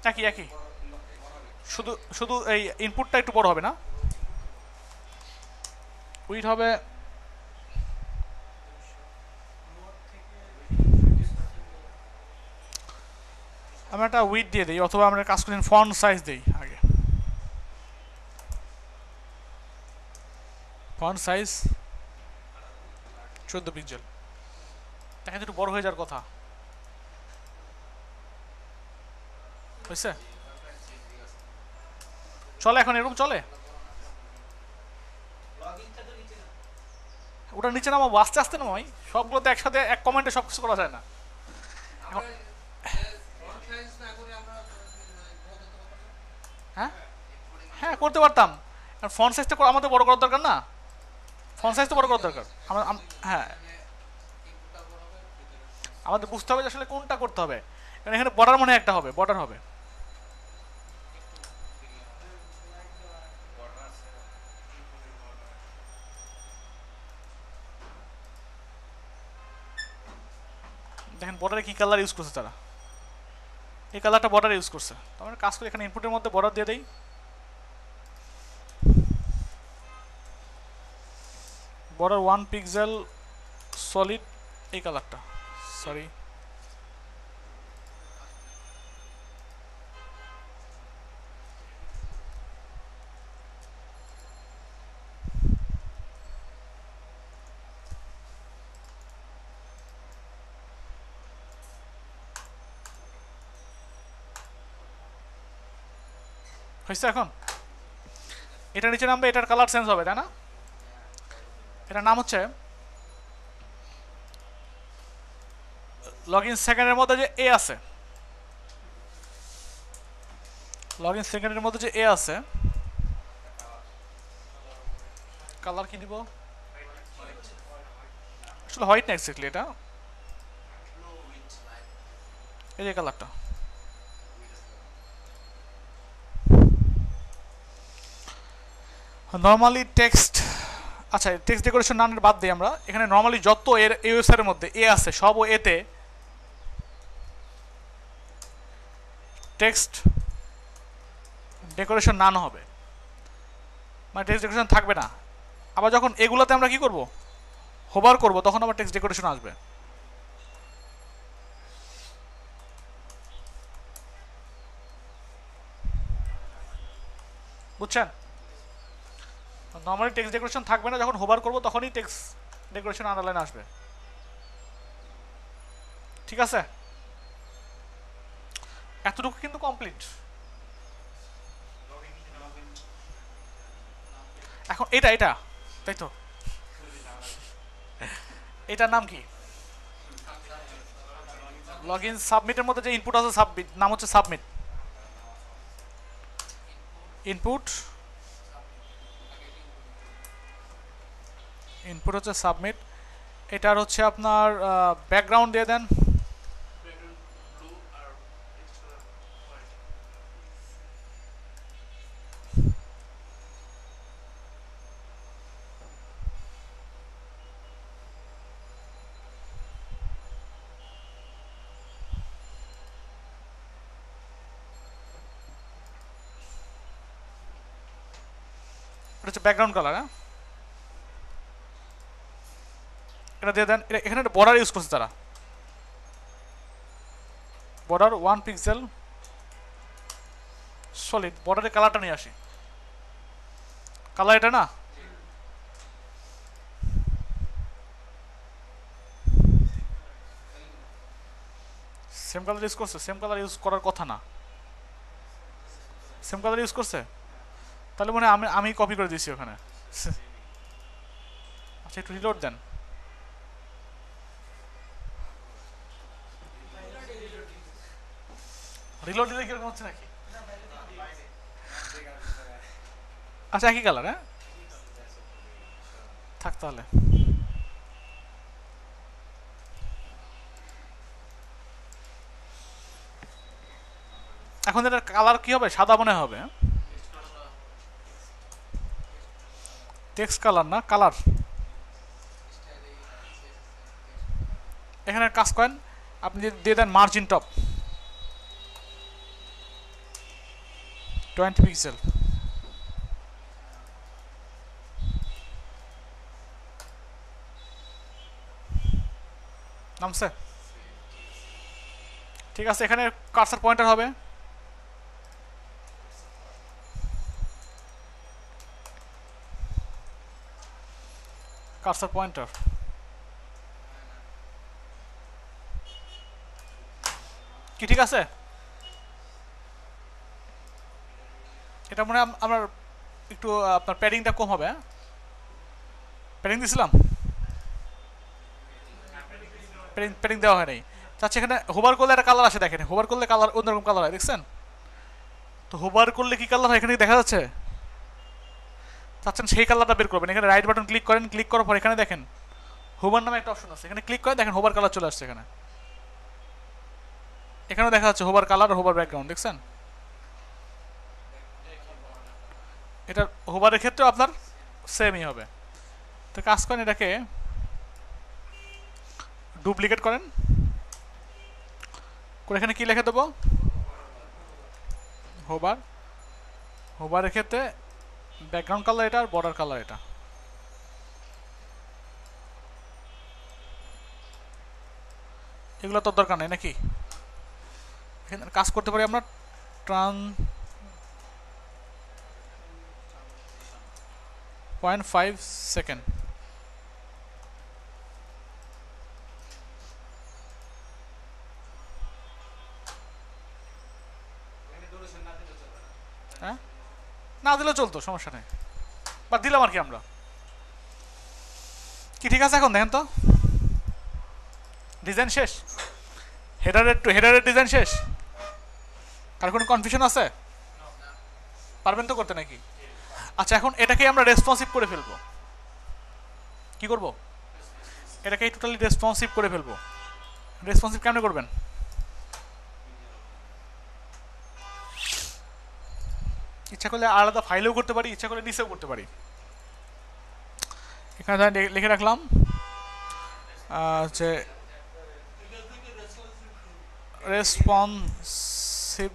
একই একই। শুধু শুধু এই ইনপুটটা একটু বড় হবে না? উইট হবে আমরা একটা উইট দিয়ে দিই অথবা আমরা কাজ করি ফন্ট সাইজ দিই আগে। ফন্ট সাইজ চোদ্দ পিক্সেল দেখেন একটু বড় হয়ে যাওয়ার কথা। হয়েছে? চলে এখন, এরকম চলে? ওটা নিচে নামাবো, আস্তে আস্তে নামাই সবগুলো তো একসাথে, এক কমেন্টে সব কিছু করা যায় না। হ্যাঁ? হ্যাঁ করতে পারতাম। ফন্ট সাইজটা আমাদের বড় করার দরকার না? ফন্ট সাইজ তো বড় করার দরকার। আমার আম- হ্যাঁ। আমাদের বুঝতে হবে যে আসলে কোনটা করতে হবে। কারণ এখানে বর্ডার মনে একটা হবে বর্ডার হবে। দেখেন বর্ডারে কী কালার ইউজ করছে তারা? এই কালারটা বর্ডার ইউজ করছে। তো আমরা কাজ করে এখানে ইনপুটের মধ্যে বর্ডার দিয়ে দেই। বর্ডার ওয়ান পিক্সেল সলিড এই কালারটা সরি হয়েছে এখন? এটা নিচে নামবে, এটার কালার চেঞ্জ হবে, তাই না? এটার নাম হচ্ছে লগ ইন সেকেন্ডের মধ্যে যে এ আছে। লগ ইন সেকেন্ডের মধ্যে যে এ আছে কালার কি দিব? আসলে হোয়াইট না এক্স্যাক্টলি এটা। এই যে কালারটা নর্মালি টেক্সট আচ্ছা টেক্সট ডেকোরেশন নানের বাদ দিই আমরা। এখানে নর্মালি যত এর ইউএস এর মধ্যে এ আছে, সব ও এতে টেক্সট ডেকোরেশন নান হবে। মানে টেক্সট ডেকোরেশন থাকবে না। আবার যখন এগুলোতে আমরা কি করব? হোবার করব, তখন আবার টেক্সট ডেকোরেশন আসবে। বুঝছেন? নর্মালি টেক্সট ডেকোরেশন থাকবে না, যখন হোবার করব, তখনই টেক্সট ডেকোরেশন আন্ডারলাইন আসবে। ঠিক আছে? এতটুকু কিন্তু কমপ্লিট এখন এটা এটা, তাই তো? এটার নাম কি? লগ ইন সাবমিটের মধ্যে যে ইনপুট আছে সাবমিট নাম হচ্ছে সাবমিট ইনপুট ইনপুট হচ্ছে সাবমিট এটার হচ্ছে আপনার ব্যাকগ্রাউন্ড দিয়ে দেন ব্যাকগ্রাউন্ড ব্লু আর এক্সট্রা হোয়াইট এটা হচ্ছে ব্যাকগ্রাউন্ড কালার হ্যাঁ? এটা দিয়ে দেন এখানে একটা বর্ডার ইউজ করছে তারা। বর্ডার ওয়ান পিক্সেল সলিড বর্ডারের কালারটা নিয়ে আসি। কালার এটা না? সেম কালার ইউজ করছে সেম কালার ইউজ করার কথা না। সেম কালার ইউজ করছে? তাহলে মনে আমি আমি কপি করে দিয়েছি ওখানে। আচ্ছা একটু রিলোড দেন। রিলোড দিলে কীরকম হচ্ছে নাকি? আচ্ছা একই কালার হ্যাঁ? থাক তাহলে। এখন এটার কালার কি হবে? সাদা মনে হবে হ্যাঁ? টেক্সট কালার না কালার এখানে কাজ করেন, আপনি দিয়ে দেন মার্জিন টপ টোয়েন্টি পিক্সেল নামছে। ঠিক আছে, এখানে কার্সার পয়েন্টার হবে। কার্সার পয়েন্টার কি, ঠিক আছে? এটা মনে হয় আমার একটু আপনার প্যাডিংটা কম হবে প্যাডিং দিছিলাম? প্যাডিং প্যাডিং দেওয়া হয় নাই আচ্ছা এখানে হোবার করলে একটা কালার আসে, দেখেন। হোবার করলে কালার অন্যরকম কালার হয়, দেখছেন? তো হোবার করলে কি কালার হয়? এখানে দেখা যাচ্ছে? চাচ্ছেন সেই কালারটা বের করবেন। এখানে রাইট বাটন ক্লিক করেন ক্লিক করার পর এখানে দেখেন হোবার নামে একটা অপশন আছে। এখানে ক্লিক করেন, দেখেন হোবার কালার চলে আসছে এখানে। এখানেও দেখা যাচ্ছে হোবার কালার হোবার ব্যাকগ্রাউন্ড দেখছেন? এটা হোবারের ক্ষেত্রেও আপনার সেমই হবে। তো কাজ করেন এটাকে ডুপ্লিকেট করেন। করে এখানে কী লিখে দেবো? হোবার হোবারের ক্ষেত্রে ব্যাকগ্রাউন্ড কালার এটা আর বর্ডার কালার এটা। এগুলো তো দরকার নেই নাকি? কাজ করতে পারি আমরা? ট্রান পয়েন্ট ফাইভ সেকেন্ড হ্যাঁ? না দিলেও চলতো, সমস্যা নেই। বা দিলাম আর কি আমরা। কি ঠিক আছে এখন, দেখেন তো? ডিজাইন শেষ? হেডারের টু হেডারের ডিজাইন শেষ? আর কোনো কনফিউশন আছে? পারবেন তো করতে নাকি? আচ্ছা এখন এটাকে আমরা রেসপন্সিভ করে ফেলব। কি করব? এটাকে টোটালি রেসপন্সিভ করে ফেলব। রেসপন্সিভ কেমনে করবেন? ইচ্ছা করলে আলাদা ফাইলেও করতে পারি, ইচ্ছা করলে নিচেও করতে পারি। এখানে লিখে রাখলাম। হচ্ছে রেসপন্সিভ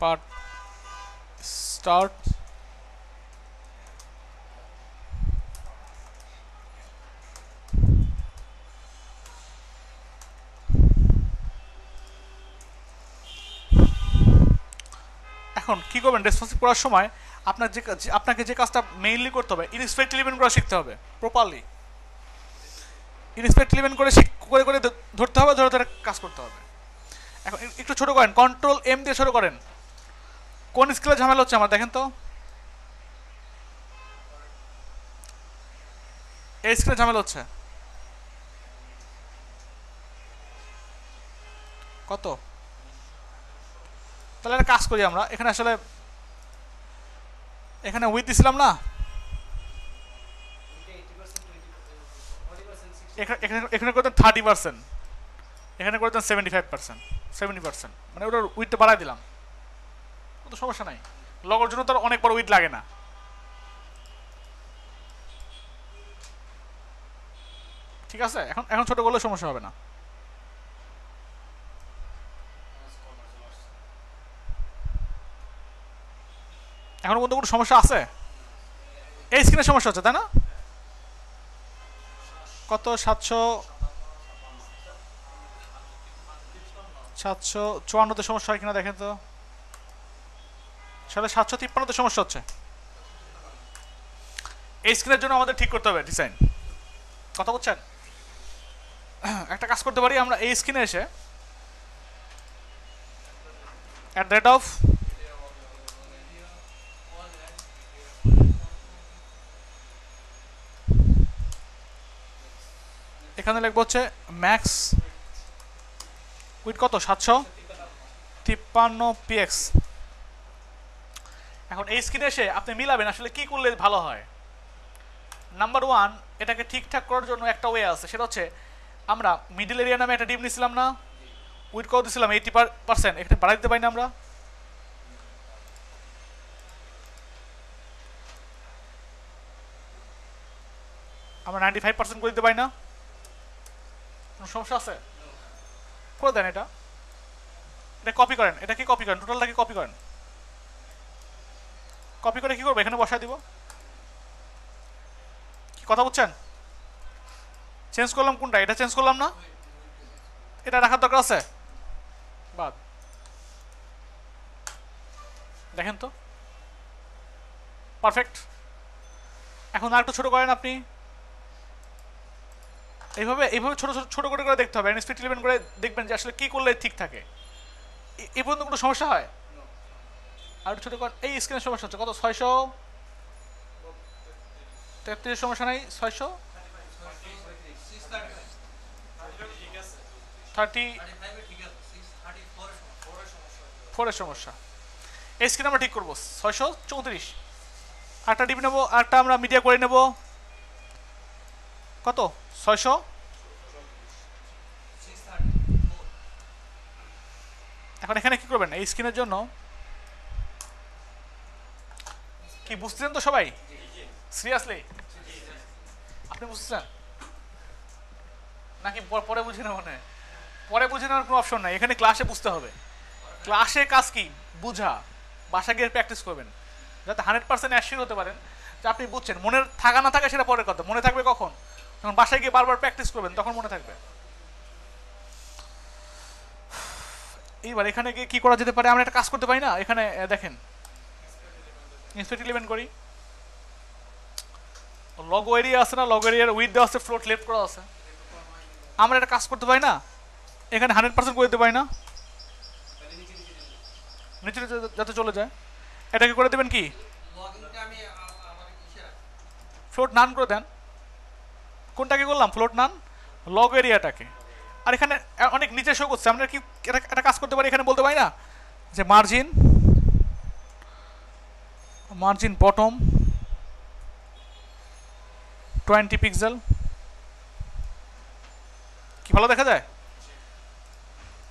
পার্ট স্টার্ট এখন কি করবেন? রেসপন্সিভ করার সময় আপনার যে আপনাকে যে কাজটা মেইনলি করতে হবে ইনস্পেক্ট ইলেভেন করা শিখতে হবে প্রপারলি ইনস্পেক্ট ইলেভেন করে করে করে ধরতে হবে, ধরে ধরে কাজ করতে হবে। এখন একটু ছোট করেন কন্ট্রোল এম দিয়ে ছোট করেন। কোন স্কেলে ঝামেলা হচ্ছে আমার, দেখেন তো। এই স্কেলে ঝামেলা হচ্ছে। কত? তাহলে একটা কাজ করি আমরা। এখানে আসলে, এখানে উইথ দিছিলাম না? এখানে এখানে করতেন থার্টি পার্সেন্ট এখানে করতেন seventy five percent seventy percent মানে ওটার উইথটা বাড়াই দিলাম। কোনো সমস্যা নাই। লগর জন্য তো অনেক বড় উইথ লাগে না। ঠিক আছে? এখন এখন ছোটো করলে সমস্যা হবে না। এখনও পর্যন্ত কোনো সমস্যা আছে? এই স্ক্রিনে সমস্যা হচ্ছে, তাই না? কত? সাতশো সাতশো চুয়ান্নতে সমস্যা হয় কিনা দেখেন তো। সাথে সাতশো তিপ্পান্নতে সমস্যা হচ্ছে। এই স্ক্রিনের জন্য আমাদের ঠিক করতে হবে ডিজাইন কথা বলছেন? একটা কাজ করতে পারি, আমরা এই স্ক্রিনে এসে অ্যাট রেট অফ এখানে লিখব হচ্ছে ম্যাক্স উইথ কত? সাতশো তিপ্পান্ন পিএক্স এখন এই স্ক্রিনে এসে আপনি মিলাবেন আসলে কি করলে ভালো হয়। নাম্বার ওয়ান এটাকে ঠিকঠাক করার জন্য একটা ওয়ে আছে, সেটা হচ্ছে আমরা মিডল এরিয়া নামে একটা ডিপ নিয়েছিলাম না উইথ কত দিয়েছিলাম এইটি পার্সেন্ট এখানে বাড়াই দিতে পারি না আমরা। আমরা নাইনটি ফাইভ পার্সেন্ট করে দিতে পারি না। কোনো সমস্যা আছে? করে দেন এটা। এটা কপি করেন। এটা কি কপি করেন? টোটালটাকে কপি করেন? কপি করে কি করব? এখানে বসায় দিব। কি কথা বলছেন? চেঞ্জ করলাম কোনটা? এটা চেঞ্জ করলাম না? এটা রাখার দরকার আছে? বাদ। দেখেন তো। পারফেক্ট এখন আর একটু ছোট করেন আপনি। এইভাবে এইভাবে ছোট ছোট ছোট করে করে দেখতে হবে। স্পিড ইলেভেন করে দেখবেন যে আসলে কি করলে ঠিক থাকে। এ- পর্যন্ত কোনো সমস্যা হয়? আর ছোট কর, এই স্ক্রিনের সমস্যা হচ্ছে কত? ছয়শো? তেত্রিশ সমস্যা নাই? ছয়শো? থার্টি? ফোরের সমস্যা। এই স্ক্রিন আমরা ঠিক করব। ছয়শো? চৌত্রিশ? আরেকটা ডিবি নেব আরেকটা আমরা মিডিয়া করে নেব। কত? ছয়শো? এখন এখানে কি করবেন? এই স্ক্রিনের জন্য? কি, বুঝতেছেন তো সবাই? সিরিয়াসলি আপনি বুঝতেছেন? নাকি পরে বুঝে নেব মনে? পরে বুঝে নেওয়ার কোনো অপশন নাই। এখানে ক্লাসে বুঝতে হবে। ক্লাসে কাজ কি? বুঝা। বাসা গিয়ে প্র্যাকটিস করবেন। যাতে হান্ড্রেড পার্সেন্ট অ্যাসিওর হতে পারেন যে আপনি বুঝছেন। মনের থাকা না থাকা সেটা পরের কথা। মনে থাকবে কখন? যখন বাসায় গিয়ে বারবার প্র্যাকটিস করবেন তখন মনে থাকবে। এইবার এখানে গিয়ে কি করা যেতে পারে? আমরা একটা কাজ করতে পারি না? এখানে দেখেন। ইন্সপেক্ট ইলেভেন করি। লগো এরিয়া আছে না? লগো এরিয়ার উইথ দেওয়া আছে ফ্লোট লেফট করা আছে। আমরা একটা কাজ করতে পারি না? এখানে হান্ড্রেড পার্সেন্ট করে দিতে পারি না? নিচে যাতে চলে যায়। এটাকে করে দেবেন কি? ফ্লোট নান করে দেন। কোনটাকে করলাম ফ্লোট নান লগ এরিয়াটাকে আর এখানে অনেক নিচে শো করছে। আমরা কি একটা কাজ করতে পারি? এখানে বলতে পারি না? যে margin margin bottom twenty pixel কি ভালো দেখা যায়?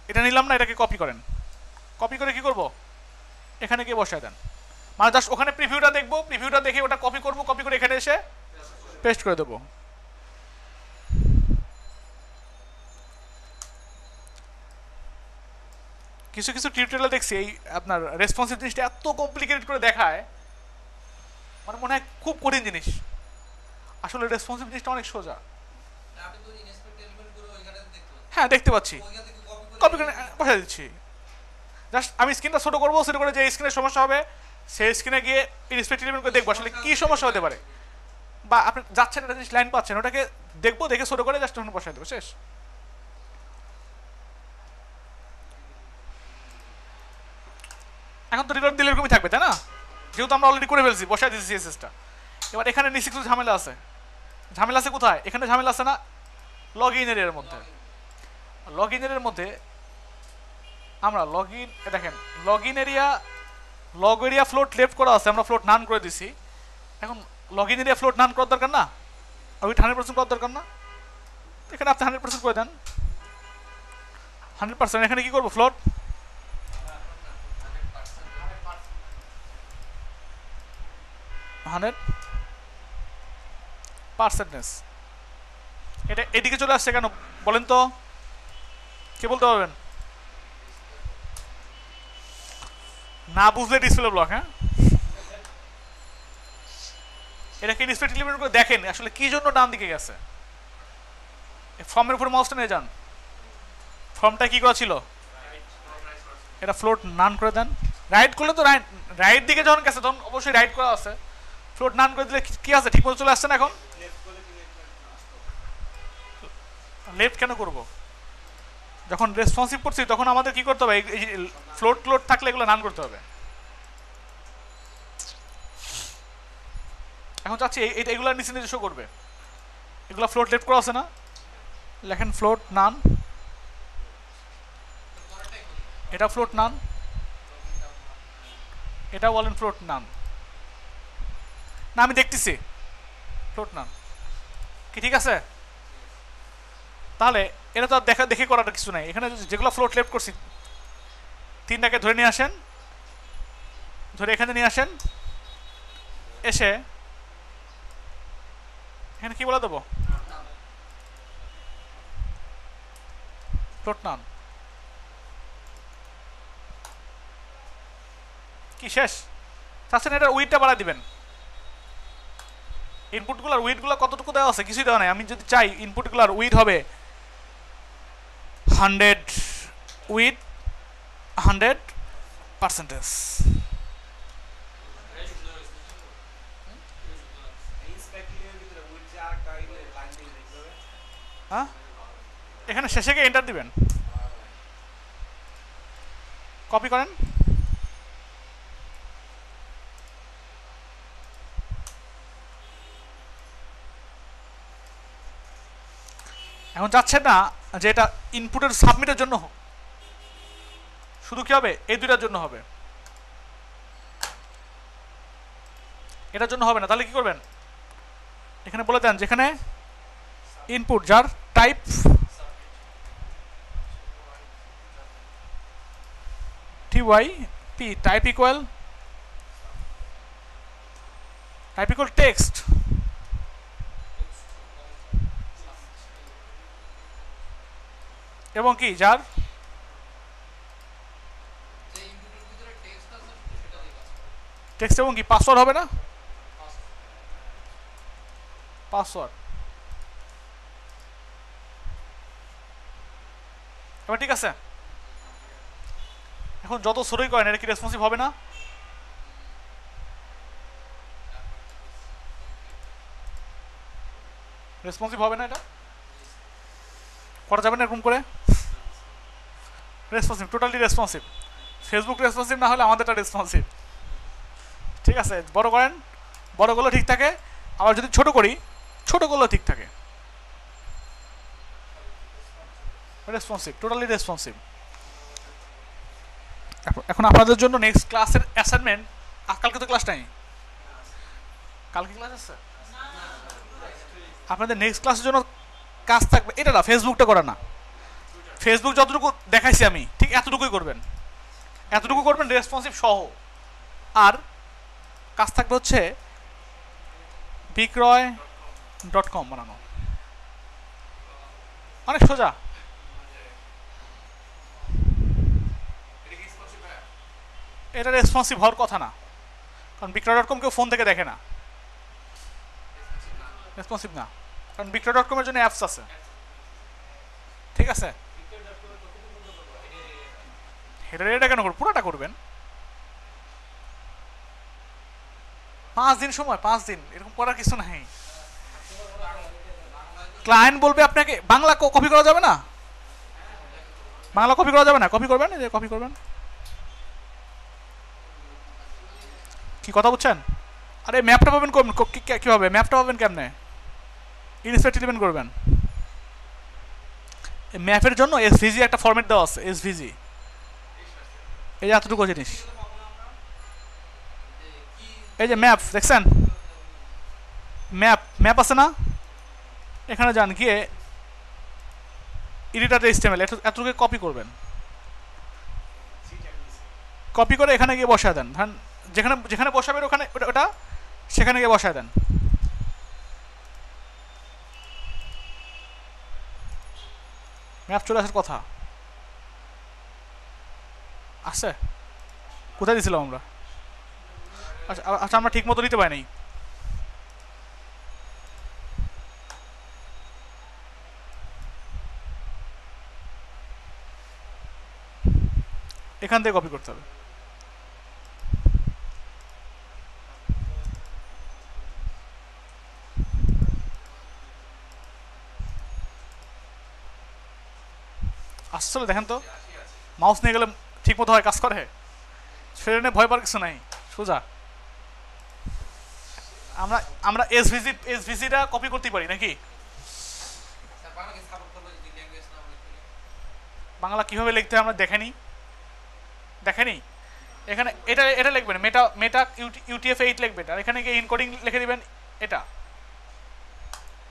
এটা নিলাম না, এটাকে কপি করেন। কপি করে কি করব? এখানে গিয়ে বসায় দেন। মানে জাস্ট ওখানে প্রিভিউটা দেখব প্রিভিউটা দেখে ওটা কপি করব কপি করে এখানে এসে পেস্ট করে দেবো। কিছু কিছু টিউটোরিয়াল দেখছি, এই আপনার রেসপন্সিভ জিনিসটা এত কমপ্লিকেটেড করে দেখায়। মানে মনে হয় খুব কঠিন জিনিস। আসলে রেসপন্সিভ জিনিসটা অনেক সোজা। হ্যাঁ দেখতে পাচ্ছি। কপি করে বসা দিচ্ছি। জাস্ট আমি স্ক্রিনটা ছোটো করব সেটা করে যে স্ক্রিনের সমস্যা হবে, সেই স্ক্রিনে গিয়ে রেসপেক্ট ইলেভেন করে দেখব আসলে কী সমস্যা হতে পারে। বা আপনি যাচ্ছেন, একটা জিনিস লাইন পাচ্ছেন, ওটাকে দেখব, দেখে ছোটো করে জাস্ট ওখানে বসাই দেবো, শেষ। এখন তো রিলোড দিলে এরকমই থাকবে, তাই না? যেহেতু আমরা অলরেডি করে ফেলছি, বসাই দিয়েছি সিএসএসটা এবার এখানে নিশ্চিত কিছু ঝামেলা আছে। ঝামেলা আছে কোথায়? এখানে ঝামেলা আছে না? লগ ইন এর মধ্যে। লগ ইন এর মধ্যে আমরা লগ ইন দেখেন log in area log area float left করা আছে, আমরা ফ্লোট নান করে দিছি। এখন log in area float none করার দরকার না? ওই হান্ড্রেড পার্সেন্ট করার দরকার না? এখানে আপনি হান্ড্রেড পার্সেন্ট করে দেন। হান্ড্রেড পার্সেন্ট এখানে কি করব? ফ্লোট হান্ড্রেড পার্সেন্টেজ এটা এদিকে চলে আসছে কেন? বলেন তো। কে বলতে পারবেন? না বুঝলে ডিসপ্লে ব্লক হ্যাঁ? এটাকে ডিসপ্লে টেলিমিট করে দেখেন, আসলে কি জন্য ডান দিকে গেছে? ফর্মের উপরে মাউসটা নিয়ে যান। ফর্মটা কি করা ছিল? এটা ফ্লোট নান করে দেন। রাইট করলে তো রাইট রাইট দিকে যখন গেছে, তখন অবশ্যই রাইট করা আছে। ফ্লোট নান করে দিলে কি- আছে? ঠিক মতো চলে আসছে না এখন? লেফট কেন করব? যখন রেসপন্সিভ করছি, তখন আমাদের কি করতে হবে? এই ফ্লোট ক্লোট থাকলে এগুলো নান করতে হবে। এখন চাচ্ছি এটা এগুলো নিচে নিচে শো করবে। এগুলো ফ্লোট লেফট করা আছে না? লেখেন ফ্লোট নান। এটা ফ্লোট নান। এটা বলেন ফ্লোট নান। না, আমি দেখতেছি। ফ্লোট নান কি, ঠিক আছে? তাহলে এটা তো আর দেখা দেখে করাটা কিছু নাই। এখানে যেগুলো ফ্লোট লেফট করছি, তিনটাকে ধরে নিয়ে আসেন। ধরে এখানে নিয়ে আসেন। এসে এখানে কি বলে দেবো? ফ্লোট নান কি, শেষ? চাচ্ছেন এটা উইথটা বাড়া দিবেন। ইনপুটগুলোর উইডগুলো কতটুকু দেওয়া আছে কিছুই দেওয়া নাই। আমি যদি চাই ইনপুটগুলোর উইড হবে হান্ড্রেড উইথ হান্ড্রেড পার্সেন্টেজ হ্যাঁ? এখানে শেষে গিয়ে এন্টার দিবেন। হ্যাঁ। কপি করেন। এখন যাচ্ছে না যে এটা ইনপুটের সাবমিটের জন্য হোক। শুধু কি হবে? এই দুইটার জন্য হবে। এটার জন্য হবে না। তাহলে কি করবেন? এখানে বলে দেন যেখানে ইনপুট যার type T Y P type equal type equal text এবং কি, যার? টেক্সট এবং কি পাসওয়ার্ড হবে না? পাসওয়ার্ড এবার ঠিক আছে। এখন যত সরই করেন, এটা কি রেসপন্সিভ হবে না? রেসপন্সিভ হবে না এটা? করা যাবে না এরকম করে? Responsive totally responsive Facebook responsive না হলে আমাদেরটা রেসপন্সিভ ঠিক আছে? বড় করেন, বড়গুলো ঠিক থাকে। আবার যদি ছোট করি, ছোটগুলো ঠিক থাকে। রেসপন্সিভ টোটালি রেসপন্সিভ এখন আপনাদের জন্য নেক্সট ক্লাসের অ্যাসাইনমেন্ট কালকে তো ক্লাস নাই। কালকে ক্লাস আছে? আপনাদের নেক্সট ক্লাসের জন্য কাজ থাকবে। এটা না ফেসবুকটা করা না। ফেসবুক যতটুকু দেখাইছি আমি, ঠিক এতটুকুই করবেন। এতটুকু করবেন রেসপন্সিভ সহ। আর কাজ থাকবে হচ্ছে বিক্রয় ডট কম বানানো। অনেক সোজা। এটা রেসপন্সিভ হওয়ার কথা না। কারণ বিক্রয় ডট কম কেউ ফোন থেকে দেখে না। রেসপন্সিভ না। কারণ বিক্রয় ডট কমের জন্য অ্যাপস আছে। ঠিক আছে? হেডার এটা কেন করবেন পুরোটা করবেন। পাঁচ দিন সময়, পাঁচ দিন। এরকম করার কিছু নাই। ক্লায়েন্ট বলবে আপনাকে, বাংলা কপি করা যাবে না? বাংলা কপি করা যাবে না? কপি করবেন? যে কপি করবেন। কি কথা বলছেন? আরে ম্যাপটা পাবেন কীভাবে? ম্যাপটা পাবেন কেমনে? ইনস্পেক্ট ইলেভেন করবেন। ম্যাপের জন্য এসভিজি একটা ফরম্যাট দেওয়া আছে এসভিজি এই যে এতটুকু জিনিস। এই যে ম্যাপ দেখছেন? ম্যাপ ম্যাপ আছে না? এখানে যান, গিয়ে এডিটার এস্টেমেল এতটুকু কপি করবেন। কপি করে এখানে গিয়ে বসায় দেন। ধরেন যেখানে যেখানে বসাবেন ওখানে ওটা সেখানে গিয়ে বসায় দেন। ম্যাপ চলে আসার কথা। আসছে কোথায় দিয়েছিলাম আমরা? আচ্ছা আচ্ছা আমরা ঠিক মতো নিতে নাই এখান থেকে কপি করতে হবে। আসলে দেখেন তো। মাউস নিয়ে গেলে ঠিক মতো হয় কাজ করে। ফেরেনে ভয় পাওয়ার কিছু নাই। সোজা। আমরা আমরা এসভিজি এসভিজিটা কপি করতে পারি নাকি? বলে কীভাবে লিখতে হয় আমরা দেখেনি। দেখেনি? এখানে এটা এটা লিখবেন মেটা মেটা ইউটিএফ এইট লিখবেন আর এখানে গিয়ে ইনকোডিং লিখে দিবেন এটা।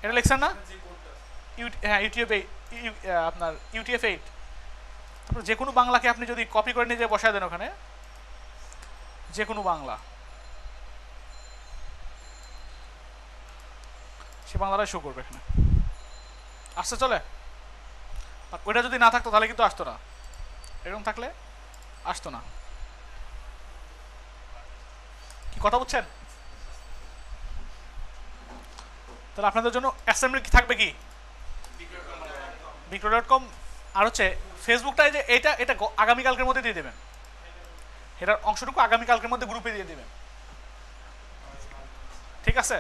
এটা লিখছেন না? ইউ- হ্যাঁ ইউটিএফ এইট আপনার ইউটিএফ এইট তারপর যে কোনো বাংলাকে আপনি যদি কপি করে নিয়ে বসায় দেন ওখানে, যে কোনো বাংলা। সে বাংলাটাই শো করবে এখানে। আসতে চলে? আর ওইটা যদি না থাকতো, তাহলে কিন্তু আসতো না। এরকম থাকলে আসতো না। কি কথা বলছেন? তাহলে আপনাদের জন্য অ্যাসেম্বলি থাকবে কি? বিক্রয় ডট কম আর হচ্ছে ফেসবুকটা যে এটা এটা আগামীকালকের মধ্যে দিয়ে দেবেন। এটার অংশটুকু আগামীকালকের মধ্যে গ্রুপে দিয়ে দেবেন। ঠিক আছে?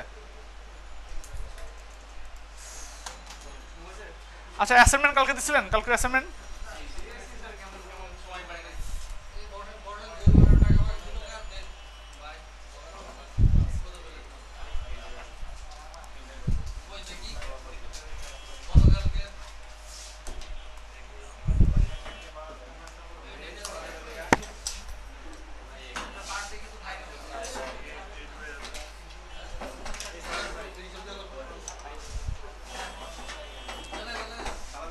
আচ্ছা অ্যাসাইনমেন্ট কালকে দিছিলেন? কালকে অ্যাসাইনমেন্ট